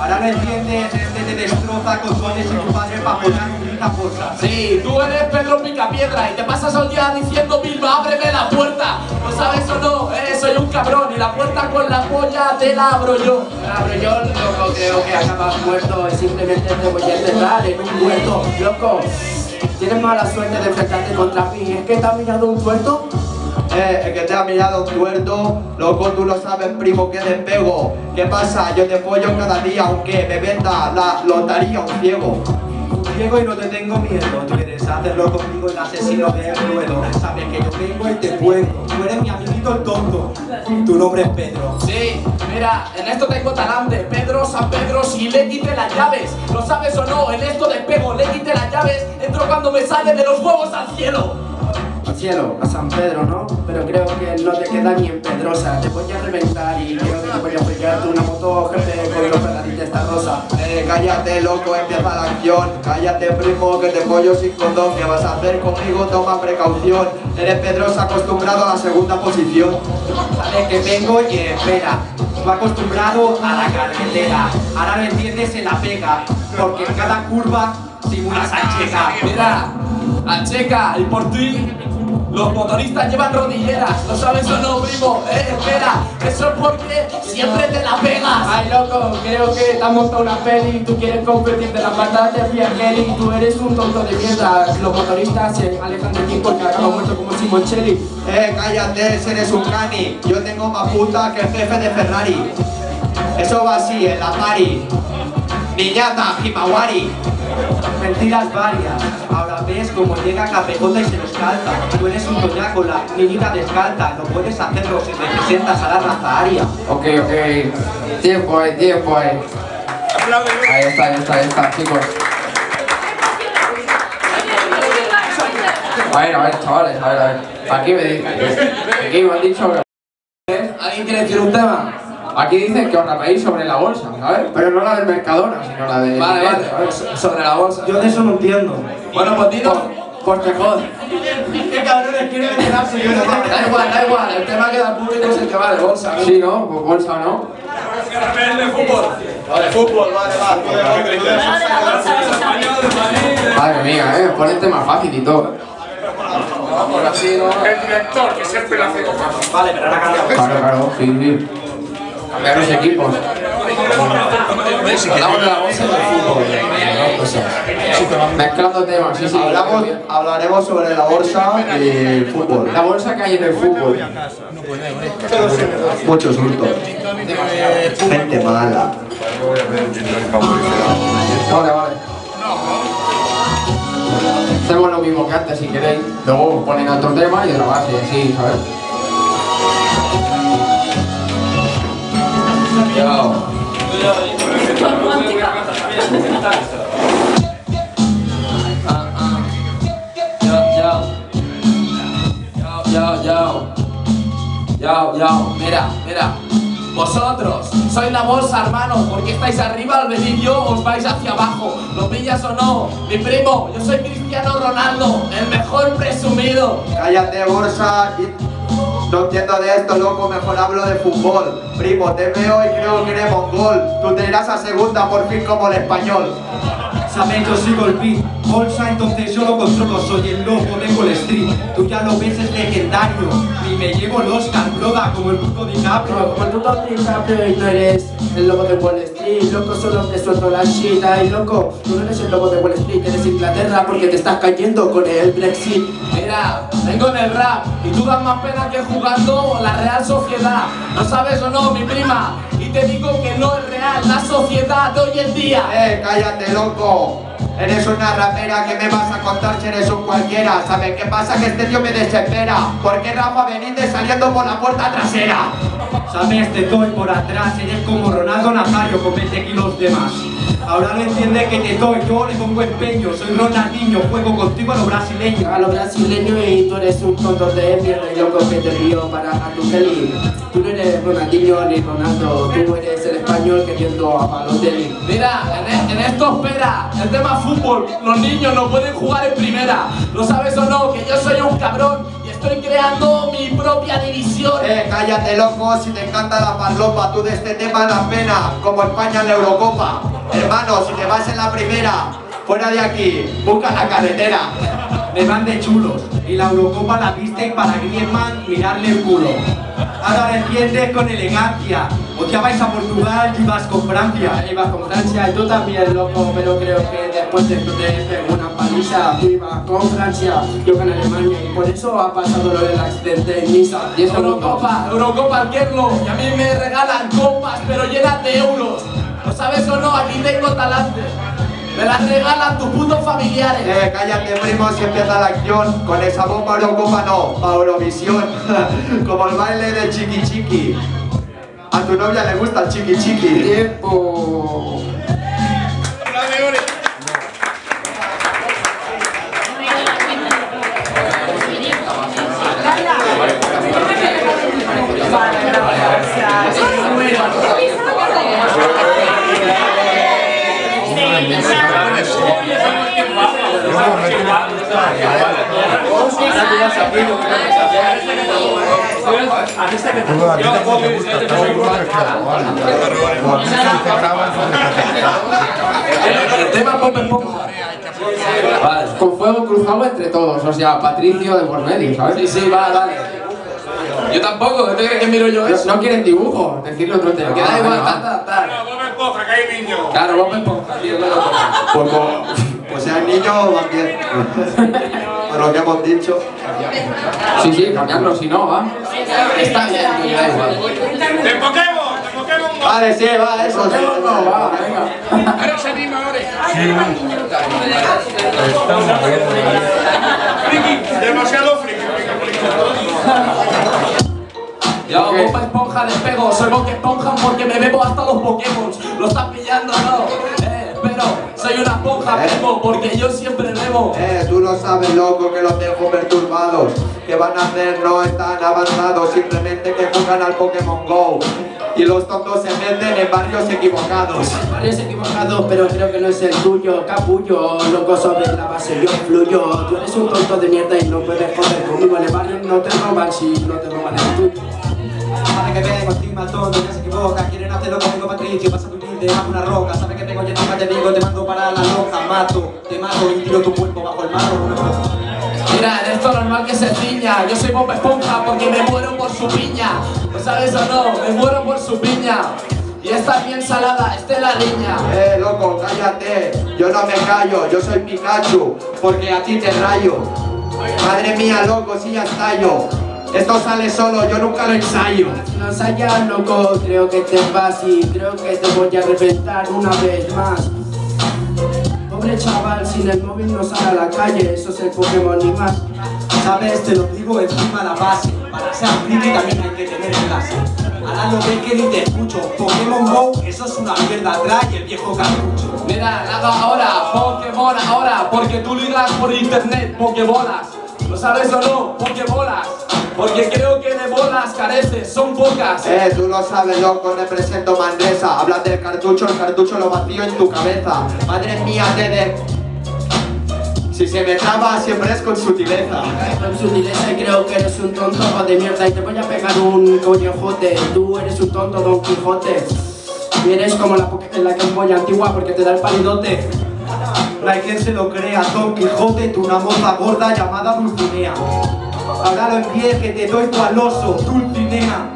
Ahora no entiendes, este te destroza con dones y tu padre para apoyar una cosa. Sí, tú eres Pedro Picapiedra y te pasas el día diciendo Vilma, ábreme la puerta. ¿Lo sabes o no? Eh, soy un cabrón y la puerta con la polla te la abro yo. Claro, yo loco creo que acabas muerto y simplemente te voy a enterrar en un muerto, loco. Tienes mala suerte de enfrentarte contra mí. ¿Es que te ha mirado un tuerto? Eh, el que te ha mirado un tuerto, loco, tú lo sabes, primo, que despego. ¿Qué pasa? Yo te pollo cada día, aunque me venda la lotería un ciego. Ciego y no te tengo miedo. Tú quieres hacerlo conmigo, el asesino de ruedo. Sabes que yo vengo y te puedo. Tú eres mi amiguito el tonto. Tu nombre es Pedro. Sí, mira, en esto tengo talante. Pedro, San Pedro, si le quite las llaves. ¿Lo sabes o no? En esto despego, le quite las llaves. Entro cuando me sale de los huevos al cielo. Cielo, a San Pedro, ¿no? Pero creo que no te queda ni en Pedrosa. Te voy a reventar y creo que te voy a pegarte una moto, jefe, con los pedalitos esta rosa. Eh, cállate, loco, empieza la acción. Cállate, primo, que te pollo sin condón. ¿Qué vas a hacer conmigo? Toma precaución. Eres Pedrosa acostumbrado a la segunda posición. Sabes que vengo y espera. Tú acostumbrado a la carretera. Ahora no entiendes en la pega. Porque en cada curva simulas a checa. Mira, a checa y por ti. Los motoristas llevan rodilleras, ¿lo sabes o no, primo? Eh, espera, eso es porque siempre te la pegas. Ay, loco, creo que te has montado una peli y tú quieres competir de la pantalla de y tú eres un tonto de mierda. Los motoristas se alejan de ti porque acaban muerto como Simoncelli. Eh, cállate, eres un cani. Yo tengo más puta que el jefe de Ferrari. Eso va así, en la pari. Niñata, Himawari. Mentiras varias. Ahora ves cómo llega Capecota y se lo escalta. Tú eres un toñaco, la niñita descalza. No puedes hacerlo si representas a la raza aria. Ok, ok. Tiempo ahí, tiempo ahí. Ahí está, ahí está, ahí está, chicos. A ver, a ver, chavales, a ver, a ver. Aquí me dicen. Aquí me han dicho que. ¿Alguien quiere decir un tema? Aquí dicen que os rapéis sobre la bolsa, ¿sabes? Pero no la del Mercadona, sino la de. Vale, vale, sobre la bolsa. Yo de eso no entiendo. Bueno, pues dinos. Pues te jode. ¿Qué cabrones quieren enterarse? Yo no Da igual, da igual, el tema que da público es el que va de bolsa. Sí, ¿no? Pues bolsa, ¿no? El de fútbol. Vale, fútbol, vale, va. Tú de golpe, tú de Madre mía, eh, ponete más fácil y todo. Por así, ¿no? El director, que siempre lo hace. Vale, pero ahora cambia. Claro, claro, sí, sí. Cambiar los equipos. Hablamos de la bolsa del fútbol. ¿no? Cosas. Mezclando temas, sí, sí. Hablamos, hablaremos sobre la bolsa y el fútbol. La bolsa que hay en el fútbol. Muchos hurtos. Gente mala. Vale, vale. Hacemos lo mismo que antes si queréis. Luego ponen otro tema y la base, así, ¿sabes? Yo. Yo, yo. Yo, yo. Mira, mira. Vosotros sois la bolsa, hermano, porque estáis arriba al venir yo os vais hacia abajo. ¿Lo pillas o no? Mi primo, yo soy Cristiano Ronaldo, el mejor presumido. Cállate, bolsa. y- No entiendo de esto, loco. Mejor hablo de fútbol. Primo, te veo y creo que eres mongol. Tú te irás a segunda por fin como el español. Sabes, yo sigo el bolsa, entonces yo lo controlo, soy el loco de Wall Street. Tú ya lo ves, es legendario. Y me llevo el Oscar, broda, como el puto DiCaprio. Como tú no DiCaprio y no eres el lobo de Wall Street, loco, solo te suelto la shit, ay loco, tú no eres el lobo de Wall Street, eres Inglaterra porque te estás cayendo con el Brexit. Mira, vengo en el rap y tú das más pena que jugando la Real Sociedad. ¿No sabes o no, mi prima? Te digo que no es real la sociedad de hoy en día. Eh, cállate, loco. Eres una rapera que me vas a contar si eres un cualquiera. ¿Sabes qué pasa? Que este tío me desespera. ¿Por qué Rafa Benítez saliendo por la puerta trasera? Sabes, te doy por atrás, eres como Ronaldo Nazario con 20 kilos de más. Ahora no entiende que te doy, yo le pongo empeño, soy Ronaldinho, juego contigo a lo brasileño. A los brasileños y tú eres un tonto de mierda y loco que te río para a tu Kelly. Tú no eres Ronaldinho ni Ronaldo, tú eres el español queriendo a Balotelli. Mira, en, en esto espera, el tema fútbol, los niños no pueden jugar en primera. ¿Lo sabes o no? Que yo soy un cabrón y estoy creando mi propia división. Eh, cállate, loco. Si te encanta la parlopa, tú de este tema la pena. Como España en la Eurocopa. Hermano, si te vas en la primera, fuera de aquí, busca la carretera. Me van de chulos y la Eurocopa la viste para Griezmann mirarle el culo. Ahora lo entiendes con elegancia, o ya vais a Portugal y vas con Francia. Ibas con Francia y tú también, loco, pero creo que después de esto te pego una paliza. Tú ibas con Francia, yo con Alemania y por eso ha pasado lo del accidente en Niza. Y eso Eurocopa, Eurocopa al Kerlo, y a mí me regalan copas, pero llenas de euros. ¿Lo sabes o no? Aquí tengo talante. Me las regalan tus putos familiares. Eh, cállate, primo, si empieza la acción. Con esa bomba Eurocopa no, pa' Eurovisión. [laughs] Como el baile de chiqui chiqui. A tu novia le gusta el chiqui chiqui. Tiempo. El tema Pop Esponja. Vale. Con fuego cruzado entre todos, o sea, Patricio de por medio, Sí, ¿sabes? sí, vale, vale. Yo tampoco, ¿tú crees que miro yo No, eso? no quieren dibujo, decirle otro tema. Que da igual, venga, tal, tal, tal. No, me coja, que hay niños. Claro, Bob Esponja, tío, claro. Pues, pues hay niños, van bien. [laughs] Por lo que hemos dicho. Sí, sí, cambiarlo, si no, va. Está bien, tío, da igual. De Pokémon, de Pokémon. Vale, sí, va, eso sí. No, va, venga. Ahora se anima ahora. Friki, demasiado friki. Yo. Bob Esponja despego, soy Bob Esponja porque me bebo hasta los Pokémon. ¿Lo estás pillando no? Eh, soy una esponja, Eh. porque yo siempre bebo. Eh, tú no sabes, loco, que los tengo perturbados. Que van a hacer no están avanzados, simplemente que juegan al Pokémon Go. Y los tontos se meten en barrios equivocados. Eres equivocado, pero creo que no es el tuyo, capullo. Loco sobre la base, yo fluyo. Tú eres un tonto de mierda y no puedes joder conmigo. En el barrio no te roban si no te roban el tuyo. Para que vean contigo matón, no se equivoca, quieren hacerlo conmigo Patricio, vas a vivir debajo una roca. Sabes que tengo yendo te digo, te mando para la loca. Mato, te mato y tiro tu cuerpo bajo el mar. Mira, en esto normal que se ciña. Yo soy Bob Esponja porque me muero por su piña. ¿Lo sabes o no? Me muero por su piña. Y está bien salada, esta es la niña. Eh, loco, cállate. Yo no me callo, yo soy Pikachu, porque a ti te rayo. Madre mía, loco, si ya estallo. Esto sale solo, yo nunca lo ensayo. No ensayas, loco, creo que te vas y creo que te voy a reventar una vez más. Pobre chaval, sin el móvil no sale a la calle, eso es el Pokémon ni más. Sabes, te lo digo encima la base. Para ser friki también hay que tener clase. Ahora lo ves que ni te escucho. Pokémon Go, eso es una mierda, trae el viejo cartucho. Mira, haga ahora, Pokémon ahora, porque tú ligas por internet, Pokébolas. ¿Lo sabes o no? Pokébolas. Porque creo que de bolas careces, son pocas. Eh, tú lo sabes, loco, represento Mandresa. Hablas del cartucho, el cartucho lo vacío en tu cabeza. Madre mía, te de... Si se me traba, siempre es con sutileza. Con sutileza y creo que eres un tonto de mierda y te voy a pegar un collejote. Tú eres un tonto Don Quijote. Y eres como la, la muy antigua porque te da el palidote. No hay quien se lo crea, Don Quijote, tú una moza gorda llamada Dulcinea. Ahora lo envíes que te doy tu Dulcinea,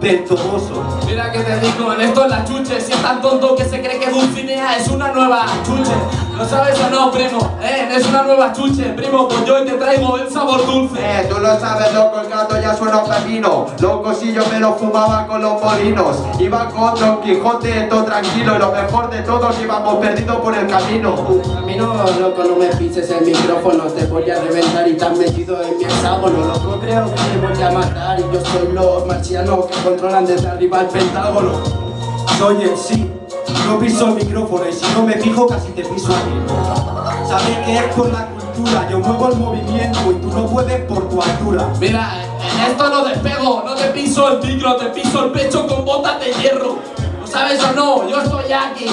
del toboso. Mira que te digo, en esto es la chuche. Si es tan tonto que se cree que Dulcinea es una nueva chuche. ¿Lo sabes o no, primo? Eh, es una nueva chuche, primo. Pues yo hoy te traigo el sabor dulce. Eh, tú lo sabes, loco, el gato ya suena un pepino. Loco, si yo me lo fumaba con los molinos. Iba con Don Quijote, todo tranquilo. Y lo mejor de todo, que íbamos perdidos por el camino. A mí no, loco, no me pises el micrófono, te voy a reventar y te has metido en mi hexágono. Loco, creo que te voy a matar y yo soy los marcianos que controlan desde arriba el pentágono. Soy el sí, yo piso el micrófono y si no me fijo casi te piso a ti. Sabes que es por la cultura, yo muevo el movimiento y tú no puedes por tu altura. Mira, en esto no despego, no te piso el micro, te piso el pecho con botas de hierro. ¿Lo sabes o no? Yo estoy aquí.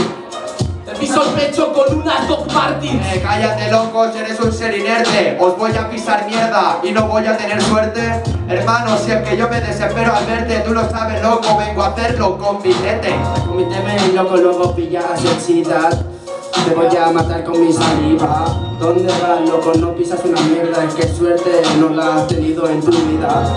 Te piso el pecho con una Doc Martins. Eh, cállate, locos, eres un ser inerte. Os voy a pisar mierda y no voy a tener suerte. Hermano, si es que yo me desespero al verte, tú lo sabes, loco, vengo a hacerlo con billete. Cométeme loco, luego pillas ansiedad. Te voy a matar con mi saliva. ¿Dónde vas, loco? No pisas una mierda. Es que suerte no la has tenido en tu vida.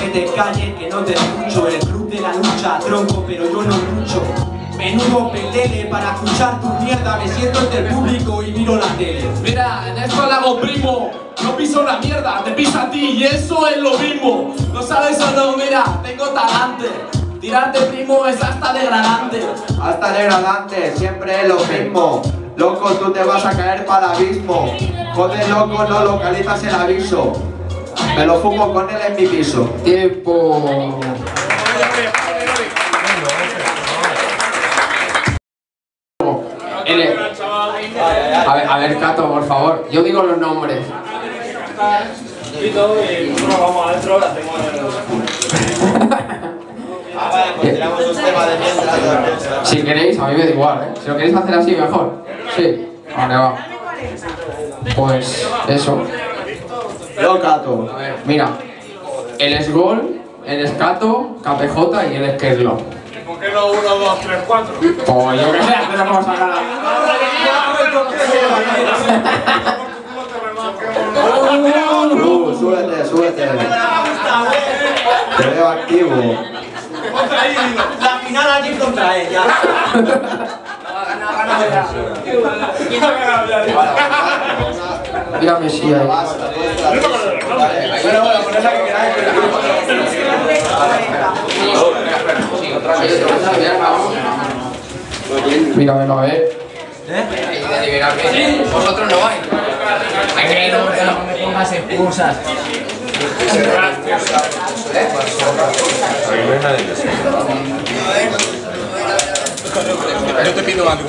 Que te calles, que no te escucho, el club de la lucha, tronco, pero yo no lucho. Menudo pelele para escuchar tu mierda, me siento entre el público y miro la tele. Mira, en esto le hago primo. No piso la mierda, te pisa a ti y eso es lo mismo. ¿Lo sabes o no? Mira, tengo talante. Tirarte primo es hasta degradante. Hasta degradante, siempre es lo mismo. Loco, tú te vas a caer para el abismo. Joder, loco, no localizas el aviso. Me lo fumo con él en mi piso. Tiempo. A ver, a ver, Cato, por favor. Yo digo los nombres. [laughs] Si queréis, a mí me da igual, ¿eh? Si lo queréis hacer así, mejor. Sí. Vale, va. Pues eso. Locato. A ver, mira. El Esgol, el Escato, KPJ y el Esquerlo. ¿Por qué no 1, 2, 3, 4? Pues yo qué sé, tenemos a ganar. Uh, súbete, súbete. Te veo activo. La final alguien contra ella. Mira Messi ahí. Bueno, bueno, con esa que queráis. Míramelo a ver. Vosotros no vais. Hay que ir, hombre, no me pongas excusas. Yo te pido algo.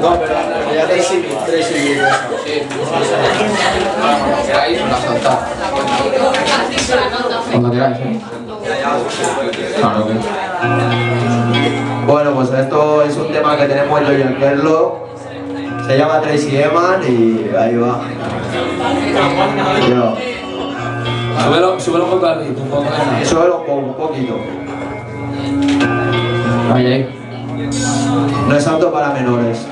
No, pero ya te hice tres y la saltar. Cuando queráis, ¿eh? Claro que. Bueno, pues esto es un tema que tenemos y el Kerlo. Se llama Tracy Eman y ahí va. Yo. Súbelo, súbelo un poco al ritmo, un poco po- un poquito. Ahí, ahí. No es apto para menores.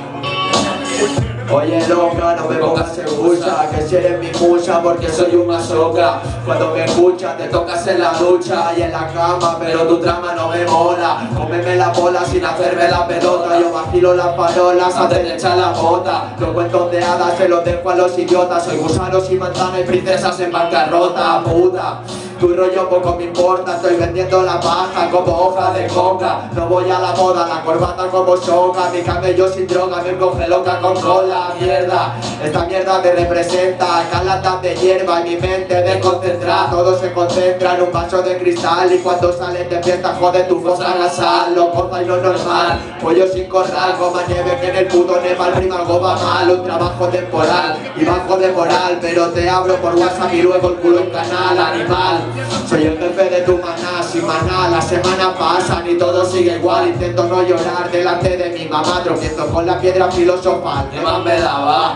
Oye loca, no me pongas excusa Que si eres mi musa porque soy un masoca. Cuando me escuchas te tocas en la ducha y en la cama Pero tu trama no me mola. Cómeme la bola sin hacerme la pelota. Yo vacilo las parolas antes de echar la bota. Los cuentos de hadas se los dejo a los idiotas. Soy gusanos y manzanas y princesas en bancarrota Puta tu rollo poco me importa, estoy vendiendo la paja como hoja de coca. No voy a la moda, la corbata como soga Mi camello sin droga, me coge loca con cola Mierda, esta mierda me representa Calatas de hierba y mi mente desconcentrada Todo se concentra en un vaso de cristal Y cuando sales de fiesta jode tu fosa nasal. Lo goza y lo normal, pollo sin corral Goma nieve que en el puto Nepal prima algo va mal Un trabajo temporal y bajo de moral Pero te abro por WhatsApp y luego el culo en canal Animal, soy el jefe de tu maná Sin maná, la semana pasan y todo sigue igual Intento no llorar delante de mi mamá Tropiezo con la piedra filosofal ¿Qué más me da, va?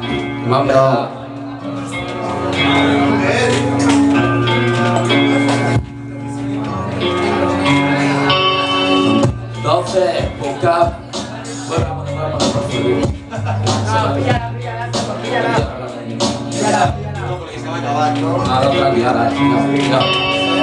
¿Qué más me da? Doce, busca. Bueno, vamos, vamos, tranquila, ahora,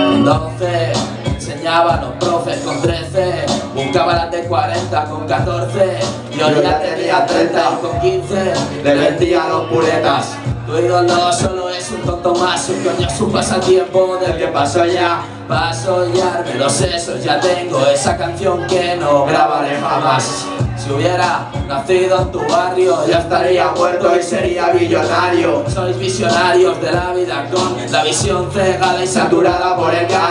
Con 12 enseñaba a los profes con 13 Buscaba las de 40 con 14 Yo ya tenía 30 y con 15 Le vendía los puretas Tu ídolo solo es un tonto más Un coño es un pasatiempo del que paso ya Paso ya, de los sesos ya tengo Esa canción que no grabaré jamás. Si hubiera nacido en tu barrio ya estaría muerto y sería millonario. Sois visionarios de la vida con la visión cegada y saturada por engaños Soy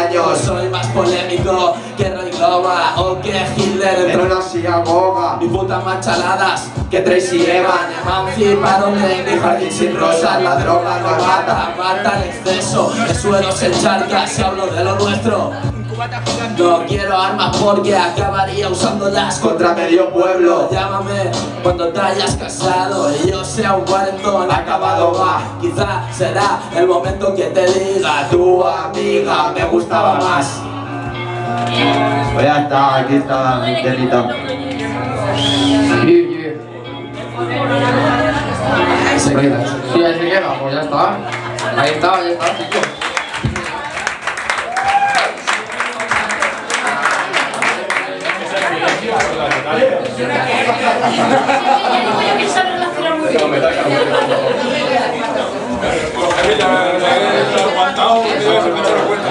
Hitler En una sinagoga mi putas machaladas que Tracy Evan emanciparon de mi jardín sin rosas La droga no mata, mata el exceso. De suelos en charcas si hablo de lo nuestro. No quiero armas porque acabaría usándolas Contra medio pueblo. Llámame cuando te hayas casado y yo sea un cuarentón acabado va Quizá será el momento que te diga. Tu amiga me gustaba más Pues ya está, aquí está mi telita Sí, sí. Se queda. Sí, ahí se queda, pues ya está. Ahí está, ahí está, chicos.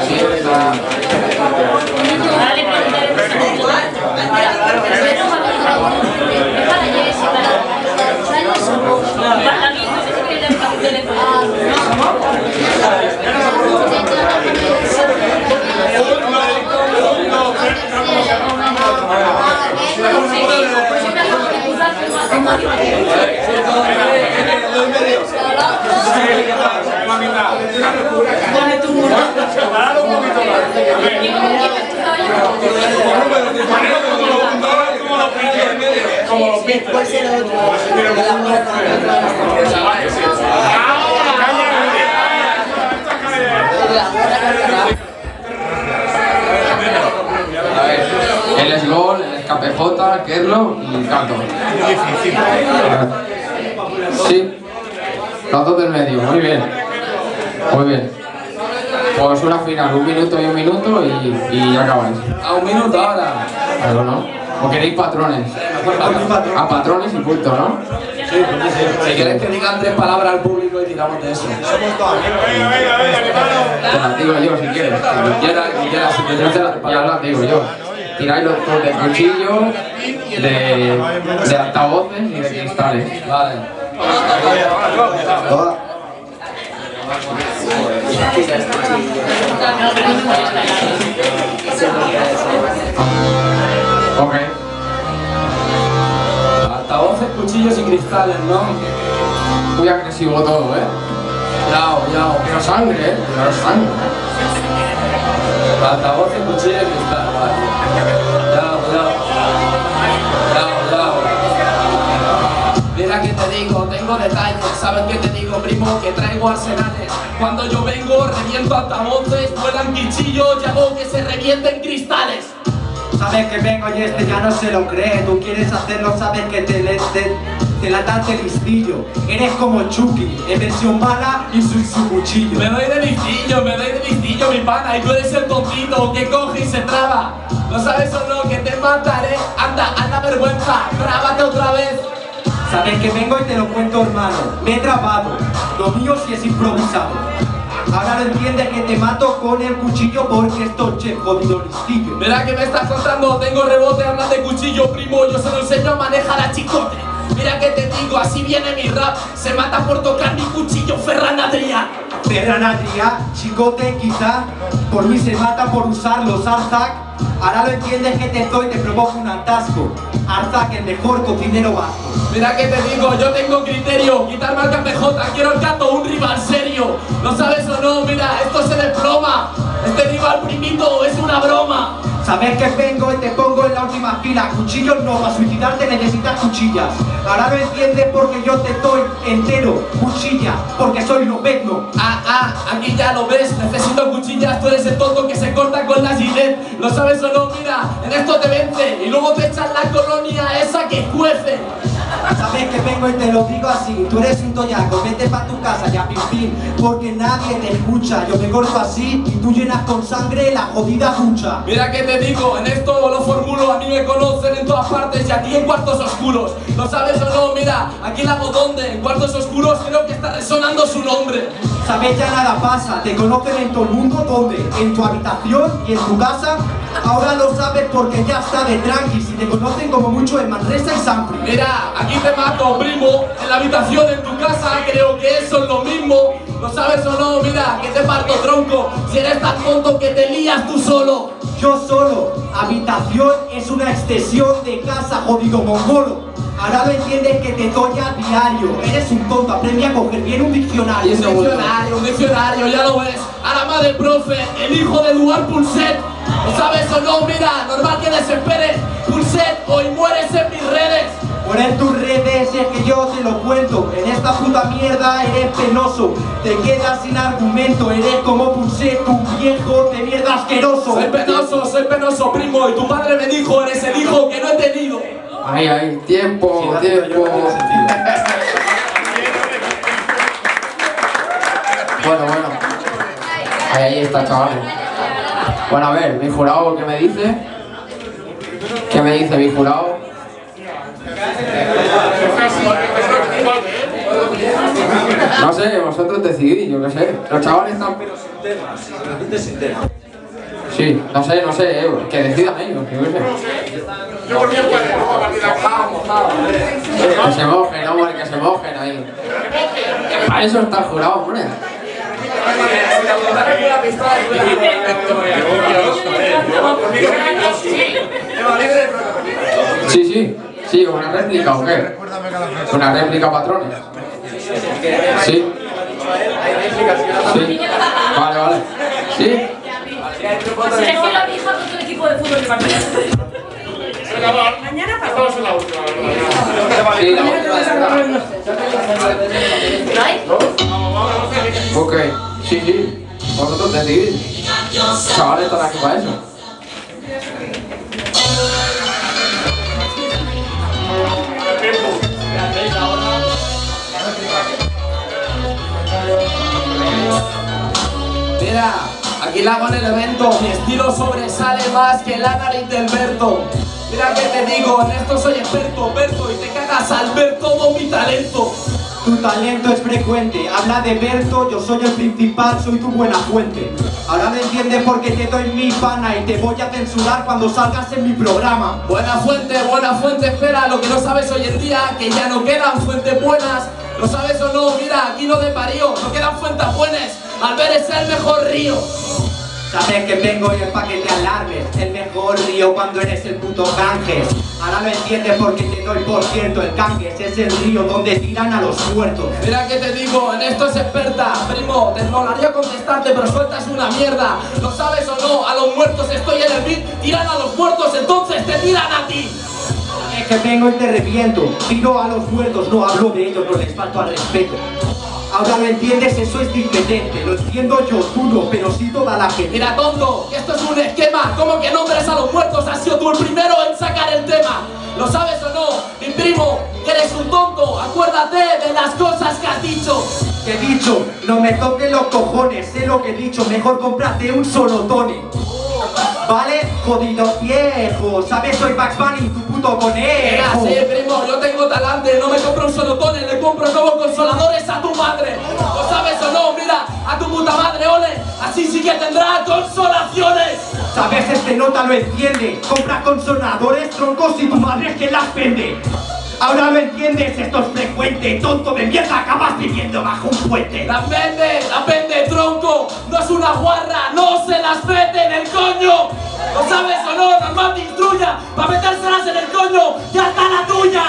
Sí, está. Dale, Beatles. Puede ser otro. A ver, él es Gol, él es KPJ, Kerlo y Canto. Sí, los del medio, muy bien. Muy bien. Pues una final, un minuto y un minuto y, y ya acabáis. A un minuto ahora. Algo, ¿no? ¿O queréis patrones? A patrones y punto, ¿no? Si quieres que digan tres palabras al público y tiramos de eso. Te las digo yo si quieres. Si quieras, si quieras, si te quieres. la- ya las digo yo. Tiráis los dos de cuchillo, de, de altavoces y de cristales. Vale. Ok. Altavoces, cuchillos y cristales, ¿no? Muy agresivo todo, ¿eh? Cuidado, cuidado. Pero sangre, ¿eh? Sangre. Altavoces, cuchillos y cristales. Vale. Cuidado, cuidado. Cuidado, cuidado. Mira que te digo, tengo detalles, ¿sabes qué te digo, primo? Que traigo arsenales. Cuando yo vengo, reviento altavoces, vuelan cuchillos y hago que se revienten cristales. Sabes que vengo y este ya no se lo cree. Tú quieres hacerlo, sabes que te, le, te, te la das de listillo. Eres como Chucky, en versión mala y su, su cuchillo. Me doy de listillo, me doy de listillo, mi pana, y tú eres el tontito que coge y se traba. ¿No sabes o no que te mataré? Anda, anda vergüenza, trábate otra vez. Sabes que vengo y te lo cuento, hermano. Me he trabado. Lo mío sí es improvisado. Ahora lo entiendes que te mato con el cuchillo porque esto che jodido listillo. Mira que me estás contando, tengo rebote, hablas de cuchillo, primo, yo se lo enseño a manejar a chicote. Mira que te digo, así viene mi rap, se mata por tocar mi cuchillo, Ferran Adrià. Ferran Adrià, chicote quizá, por mí se mata por usarlo, Arzak. Ahora lo entiendes que te estoy, te provoco un atasco. Arzak, el mejor cocinero vasco. Mira que te digo, yo tengo criterio, quitar marca PJ, quiero el gato, un rival serio. ¿No sabes o no? Mira, esto se desploma. Este rival primito es una broma. Sabes que vengo y te pongo en la última fila. Cuchillos no, para suicidarte necesitas cuchillas. Ahora lo entiendes porque yo te doy entero. Cuchilla, porque soy lobezno. Ah, ah, aquí ya lo ves, necesito cuchillas, tú eres el tonto que se corta con la gilet. ¿Lo sabes o no? Mira, en esto te vence y luego te echan la colonia esa que cuece. Sabes que vengo y te lo digo así. Tú eres un toyaco, vete pa' tu casa ya, pim. Porque nadie te escucha. Yo me corto así y tú llenas con sangre la jodida ducha. Mira que te digo, en esto lo formulo, a mí me conocen en todas partes y aquí en cuartos oscuros. ¿Lo sabes o no? Mira, aquí la hago donde, en cuartos oscuros creo que está resonando su nombre. Sabes ya nada pasa, te conocen en todo el mundo, ¿dónde? En tu habitación y en tu casa. Ahora lo sabes porque ya está de tranqui. Si te conocen como mucho en Manresa y Sampri. Mira, aquí te mato, primo, en la habitación, en tu casa, creo que eso es lo mismo. ¿Lo sabes o no? Mira, que te parto tronco, si eres tan tonto que te lías tú solo. Yo solo, habitación es una extensión de casa, jodido mongolo. Ahora lo entiendes que te doy a diario. Eres un tonto, aprende a coger bien un diccionario. Un diccionario, un diccionario, ya lo ves. Ahora más del profe, el hijo de Eduard Pulset. ¿Lo sabes o no? Mira, normal que desesperes. Pulset, hoy mueres en mis redes. Por en tus redes es que yo te lo cuento. En esta puta mierda eres penoso. Te quedas sin argumento. Eres como Pulset, tu viejo de mierda asqueroso. Soy penoso, soy penoso, primo. Y tu padre me dijo, eres el hijo que no he tenido. Ahí, ahí, tiempo, tiempo. Bueno, bueno. Ahí, ahí está, chavales. Bueno, a ver, mi jurado, ¿qué me dice? ¿Qué me dice mi jurado? No sé, vosotros decidís, yo qué sé. Los chavales están... Sí, no sé, no sé, eh, que decidan ellos, yo qué sé. Que se mojen, hombre, que se mojen ahí. Para eso está jurado, hombre. Sí, sí, sí, una réplica o qué? Una réplica patrones. Sí. Sí. Vale, vale. Sí. Se le fue la vieja con todo el equipo de fútbol de Barcelona. Mañana pasamos en la última. Sí, la Ok, sí, sí. Vosotros decidís. Chavales, están aquí para eso. Mira, aquí la hago en el evento. Mi estilo sobresale más que la nariz del Berto. Mira que te digo, en esto soy experto, Berto, y te cagas al ver todo mi talento. Tu talento es frecuente, habla de Berto, yo soy el principal, soy tu buena fuente. Ahora me entiendes porque te doy mi pana y te voy a censurar cuando salgas en mi programa. Buena fuente, buena fuente, espera, lo que no sabes hoy en día, que ya no quedan fuentes buenas. ¿Lo sabes o no? Mira, aquí no de parío, no quedan fuentafuenes. Al ver es el mejor río. Sabes que vengo y el paquete alarmes. El mejor río cuando eres el puto Ganges Ahora lo entiendes porque te doy por cierto El Ganges es el río donde tiran a los muertos. Mira que te digo, en esto es experta. Primo, te molaría contestarte pero sueltas una mierda. ¿Lo sabes o no? A los muertos estoy en el beat. Tiran a los muertos, entonces te tiran a ti. Es que vengo y te reviento Tiro a los muertos, no hablo de ellos, no les falto al respeto. Ahora lo entiendes, eso es diferente. Lo entiendo yo, tú no, pero sí toda la gente. Mira tonto, esto es un esquema. ¿Cómo que nombres a los muertos? Has sido tú el primero en sacar el tema. ¿Lo sabes o no? Mi primo, que eres un tonto. Acuérdate de las cosas que has dicho. Que he dicho, no me toques los cojones. Sé lo que he dicho, mejor cómprate un solotone ¿Vale? Jodido viejo ¿Sabes? Soy Bugs Bunny, tu puto Mira, conejo sí, primo, yo tengo talante No me compro un solotone, le compro nuevos consoladores a tu madre ¿Lo sabes o no? Mira, a tu puta madre, ole Así sí que tendrá consolaciones ¿Sabes? Este nota lo entiende Compra consonadores, troncos y tu madre es quien las vende Ahora lo entiendes, esto es frecuente Tonto de mierda, acabas viviendo bajo un puente. Las vende, las vende, tronco No es una guarra, no se las mete en el coño. ¿Lo sabes o no? Normal te instruya Pa' metérselas en el coño, ya está la tuya.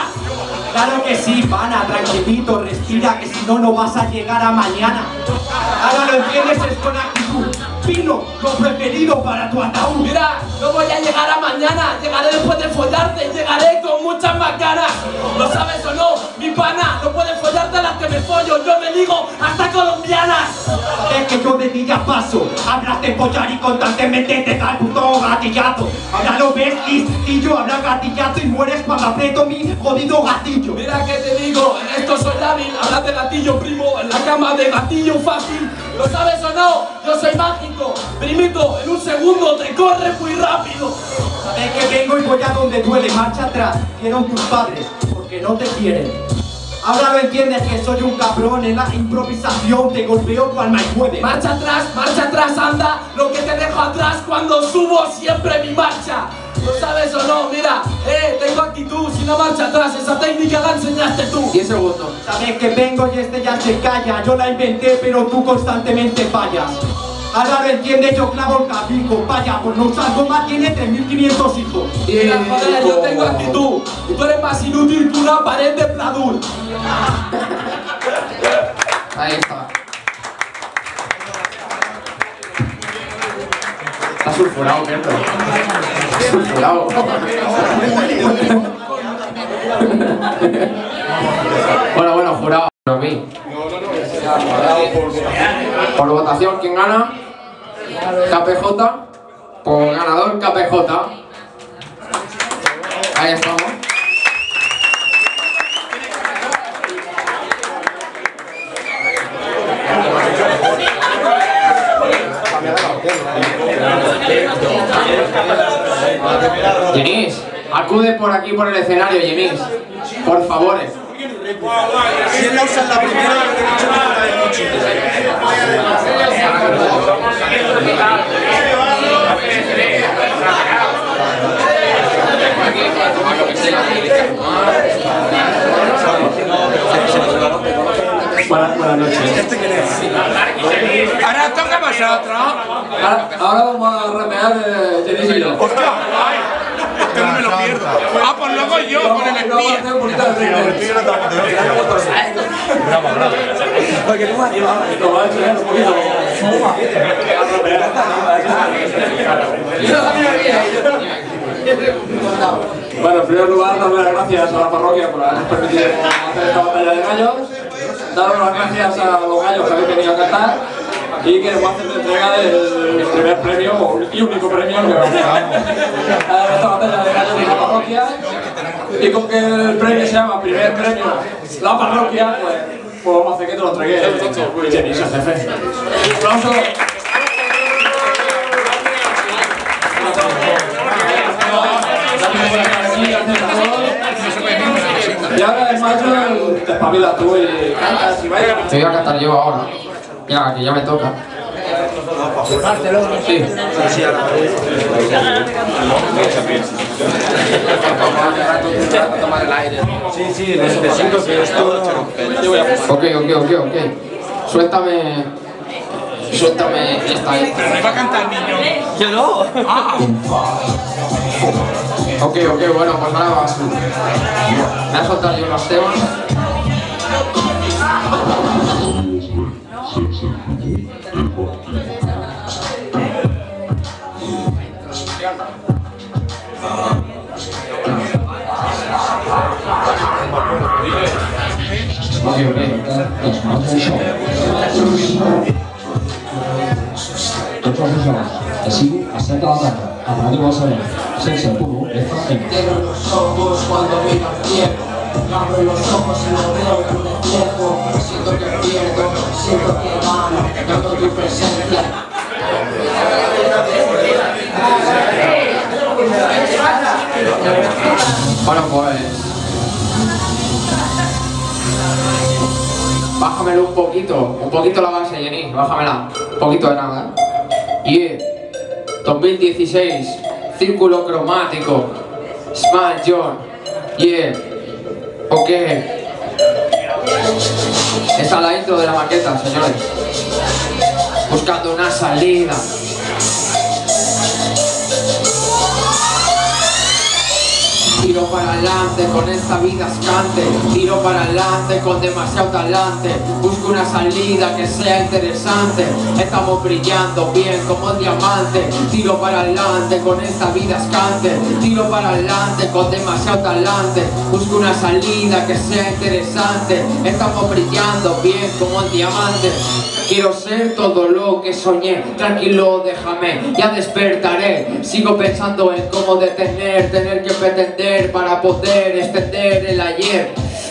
Claro que sí, pana, tranquilito, respira Que si no, no vas a llegar a mañana. Ahora lo entiendes, es con actitud Pino, lo preferido para tu ataúd. Mira, no voy a llegar a mañana Llegaré después de follarte Llegaré con muchas más ganas. ¿Lo sabes o no? Mi pana no puede follarte a las que me follo Yo me digo hasta colombianas. Es que yo de ti ya paso Hablas de follar y constantemente te da el puto gatillazo Ahora lo ves listillo, habla gatillazo Y mueres cuando aprieto mi jodido gatillo. Mira que te digo, esto soy hábil Hablas de gatillo primo, en la cama de gatillo fácil ¿Lo sabes o no? Yo soy mágico Primito, en un segundo te corre muy rápido. Sabes que vengo y voy a donde duele Marcha atrás, vieron tus padres Porque no te quieren. Ahora lo entiendes que soy un cabrón En la improvisación te golpeo cual me puede. Marcha atrás, marcha atrás, anda Lo que te dejo atrás cuando subo siempre mi marcha ¿Lo sabes o no? Mira, eh, tengo actitud, si no marcha atrás Esa técnica la enseñaste tú. 10 segundos. Sabes que vengo y este ya se calla. Yo la inventé pero tú constantemente fallas. Ahora lo entiendes, yo clavo el capico Vaya, por no usar goma tiene 3500 hijos. Mira, joder, yo tengo actitud. Y tú eres más inútil que una pared de pladur. Ahí está. Sulfurado, Berto. Sulfurado. bueno, bueno, jurado. A mí. Por votación, ¿quién gana? KPJ. Por ganador, KPJ. Ahí estamos. Jenis, acude por aquí por el escenario, Jenis. Por favor. Si él la usa en la primera, le he dicho que la de cuchillo. Buenas, buenas noches. Ahora toca a vosotros. Ahora, ahora vamos a rapear eh, Jenis y yo. ¡Hostia! No me lo pierdo. Ah, pues luego yo con el espía. de ritmo. Porque tú. Lo vas a enseñar un poquito. Bueno, en primer lugar, darle las gracias a la parroquia por habernos permitido hacer esta batalla de gallos. Daros las gracias a los gallos que habéis venido a cantar y que a hacer la entrega del primer premio y único premio que vamos a dar a esta batalla de gallos de la parroquia. Y con que el premio se llama primer premio la parroquia, pues, pues vamos a hacer que te lo entregue Jenny, jefe. Un aplauso. Y ahora es macho, te espabilas tú y cantas y bailas. Te voy a cantar yo ahora. Ya, que ya me toca. Sí. Sí. Sí, sí, necesito que esto... Ok, ok, ok, ok. Suéltame. Suéltame esta. me va a cantar niño. Yo no. Ok, ok, bueno, pues ahora vas. Me a soltar yo los temas. Okay, okay. Así, hasta la tarde a partir vamos a ver, Sexy Puro, está en... Tengo los ojos cuando miro al cielo, abro los ojos y no veo que me reflejo, siento que pierdo, siento que gano, noto tu presencia. Bueno, pues... Bájamelo un poquito, un poquito la base, Jenny, bájamela, un poquito de nada. ¿eh? Yeah. 2016, círculo cromático, Smart John, yeah, ok. Esta es la intro de la maqueta, señores. Buscando una salida. Tiro para adelante con esta vida escante Tiro para adelante con demasiado talante. Busco una salida que sea interesante. Estamos brillando bien como diamante. Tiro para adelante con esta vida escante Tiro para adelante con demasiado talante. Busco una salida que sea interesante. Estamos brillando bien como diamante Quiero ser todo lo que soñé. Tranquilo, déjame, ya despertaré. Sigo pensando en cómo detener Tener que pretender para poder extender el ayer.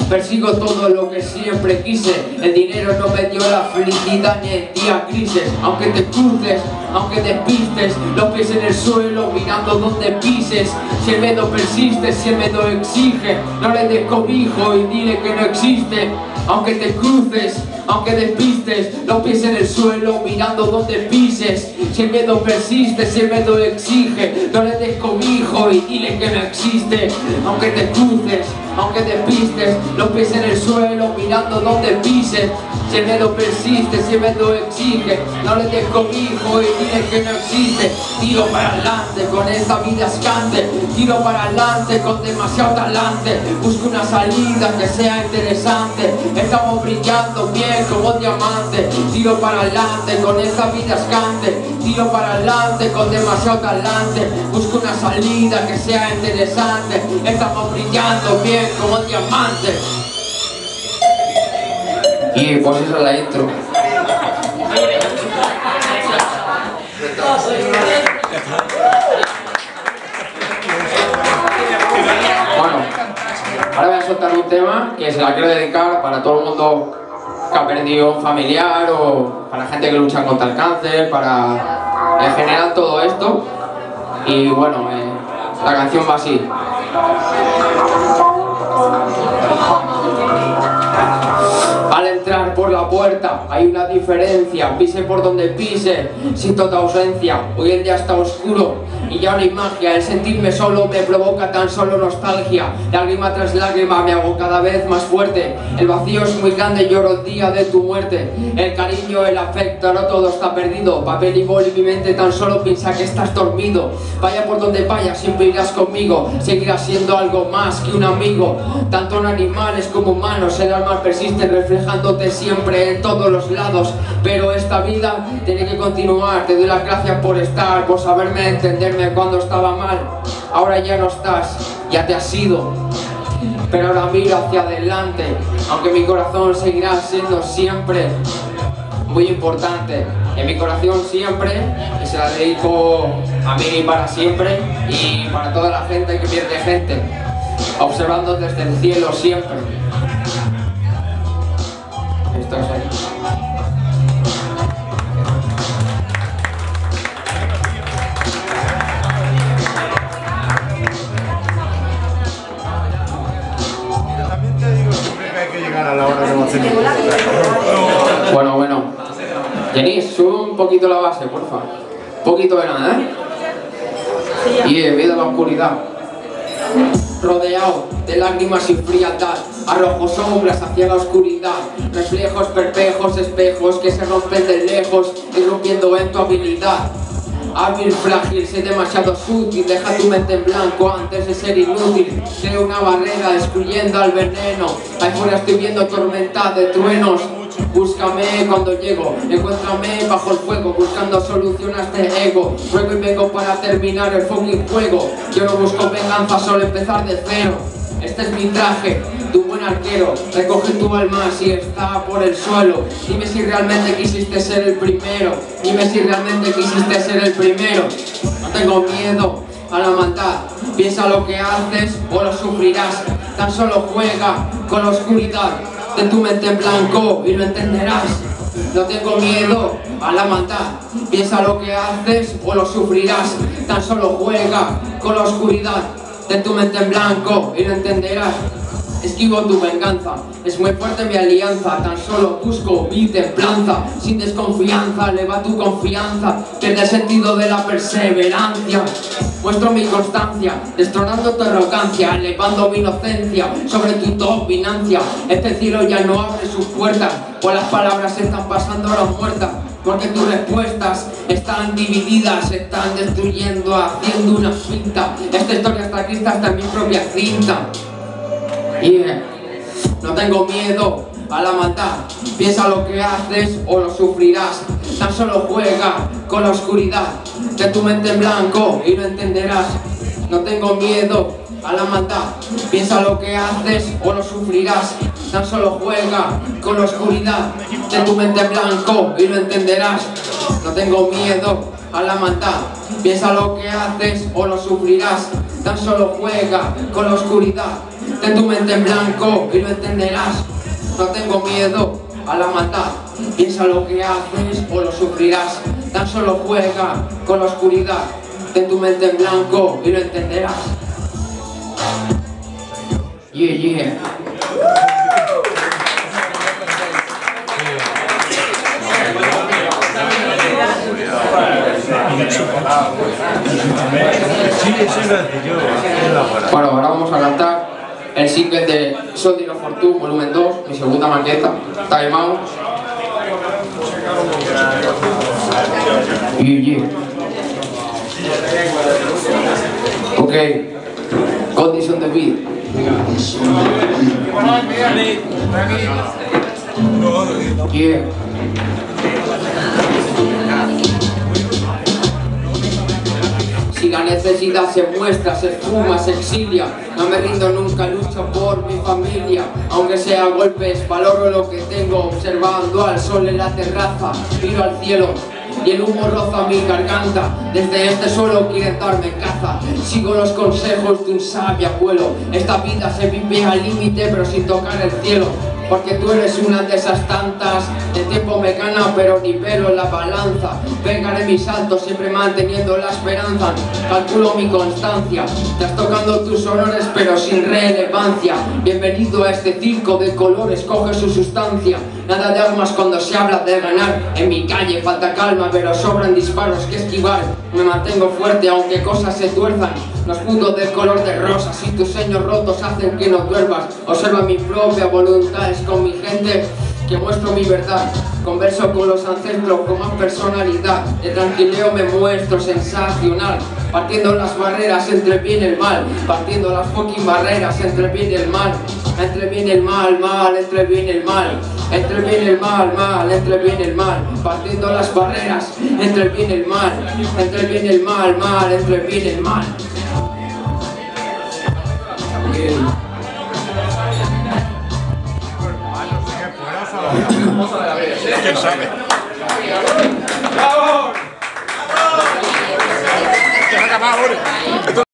Persigo todo lo que siempre quise. El dinero no me dio la felicidad ni en día crisis Aunque te cruces, aunque te pistes Los pies en el suelo mirando donde pises. Si el miedo persiste, si el miedo exige No le des cobijo y dile que no existe. Aunque te cruces, aunque despistes Los pies en el suelo mirando donde pises Si el miedo persiste, si el miedo exige No le des cobijo y dile que no existe. Aunque te cruces, aunque despistes Los pies en el suelo mirando donde pises Si el miedo persiste, si el miedo exige No le des cobijo y dile que no existe. Tiro para adelante con esta vida escante Tiro para adelante con demasiado talante. Busco una salida que sea interesante Estamos brillando bien como diamante. Tiro para adelante con esta vida escante. Tiro para adelante con demasiado talante. Busco una salida que sea interesante. Estamos brillando bien como diamante. Y pues esa es la intro. Bueno, ahora voy a soltar un tema que se la quiero dedicar para todo el mundo que ha perdido un familiar o para gente que lucha contra el cáncer, para en general todo esto. Y bueno, eh, la canción va así. Al entrar por la puerta hay una diferencia, pise por donde pise, siento tu ausencia, hoy el día está oscuro y ya hay magia, el sentirme solo me provoca tan solo nostalgia, lágrima tras lágrima me hago cada vez más fuerte, el vacío es muy grande, lloro el día de tu muerte, el cariño, el afecto, no todo está perdido, papel y boli, mi mente tan solo piensa que estás dormido, vaya por donde vaya, siempre irás conmigo, seguirás siendo algo más que un amigo, tanto en animales como humanos, el alma persiste reflejándote siempre en todos los lados, pero esta vida tiene que continuar, te doy las gracias por estar, por saberme cuando estaba mal, ahora ya no estás, ya te has ido, pero ahora miro hacia adelante, aunque mi corazón seguirá siendo siempre muy importante, en mi corazón siempre, y se la dedico a mí para siempre, y para toda la gente que pierde gente, observando desde el cielo siempre. Esto es ahí. Bueno, bueno. Denis, sube un poquito la base, porfa. Un poquito de nada, ¿eh? Y de la oscuridad. Rodeado de lágrimas y frialdad, arrojo sombras hacia la oscuridad, reflejos, perpejos, espejos que se rompen de lejos, irrumpiendo en tu habilidad. Hábil, frágil, sé demasiado sutil, deja tu mente en blanco antes de ser inútil. Crea una barrera excluyendo al veneno. Ahí fuera estoy viendo tormenta de truenos. Búscame cuando llego, encuéntrame bajo el fuego, buscando solución a este ego. Ruego y vengo para terminar el fucking juego. Yo no busco venganza, solo empezar de cero. Este es mi traje, tu buen arquero. Recoge tu alma si está por el suelo. Dime si realmente quisiste ser el primero. Dime si realmente quisiste ser el primero. No tengo miedo a la maldad. Piensa lo que haces o lo sufrirás. Tan solo juega con la oscuridad de tu mente en blanco y lo entenderás. No tengo miedo a la maldad. Piensa lo que haces o lo sufrirás. Tan solo juega con la oscuridad de tu mente en blanco y lo entenderás. Esquivo tu venganza, es muy fuerte mi alianza, tan solo busco mi templanza, sin desconfianza, eleva tu confianza, pierde el sentido de la perseverancia. Muestro mi constancia, destronando tu arrogancia, elevando mi inocencia sobre tu dominancia. Este cielo ya no abre sus puertas, pues las palabras están pasando a la muerta porque tus respuestas están divididas, están destruyendo, haciendo una cinta. Esta historia está escrita hasta mi propia cinta. Yeah. No tengo miedo a la maldad. Piensa lo que haces o lo sufrirás. Tan solo juega con la oscuridad de tu mente en blanco y lo entenderás. No tengo miedo a la maldad. Piensa lo que haces o lo sufrirás. Tan solo juega con la oscuridad de tu mente en blanco y lo entenderás. No tengo miedo a la maldad. Piensa lo que haces o lo sufrirás. Tan solo juega con la oscuridad de tu mente en blanco y lo entenderás. No tengo miedo a la maldad. Piensa lo que haces o lo sufrirás. Tan solo juega con la oscuridad de tu mente en blanco y lo entenderás. Yeah, yeah. Bueno, ahora vamos a cantar el single de Soul de Fortune, volumen 2, mi segunda maqueta, Time Out. Yeah, yeah. Ok. Si la necesidad se muestra, se fuma, se exilia. No me rindo nunca, lucho por mi familia. Aunque sea golpes, valoro lo que tengo Observando al sol en la terraza. Miro al cielo y el humo roza mi garganta. Desde este suelo quieren darme caza. Sigo los consejos de un sabio abuelo. Esta vida se vive al límite pero sin tocar el cielo. Porque tú eres una de esas tantas. El tiempo me gana pero nivelo la balanza. Pegaré mis saltos siempre manteniendo la esperanza. Calculo mi constancia. Estás tocando tus honores pero sin relevancia. Bienvenido a este circo de colores Coge su sustancia Nada de armas cuando se habla de ganar. En mi calle falta calma pero sobran disparos que esquivar. Me mantengo fuerte aunque cosas se tuerzan. Los puntos de color de rosa Si tus sueños rotos hacen que no duermas. Observa mi propia voluntad Es con mi gente que muestro mi verdad. Converso con los ancestros con más personalidad. De tranquileo me muestro sensacional. Partiendo las barreras entre bien y el mal. Partiendo las fucking barreras entre bien y el mal. Entre bien y el mal, mal, entre bien y el mal. Entre bien y el mal, mal, entre bien y el mal. Partiendo las barreras entre bien y el mal. Entre bien y el mal, mal, entre bien y el mal ¿Quién sabe? ¡Bravo! ¡Bravo! ¡Te va a acabar ahora!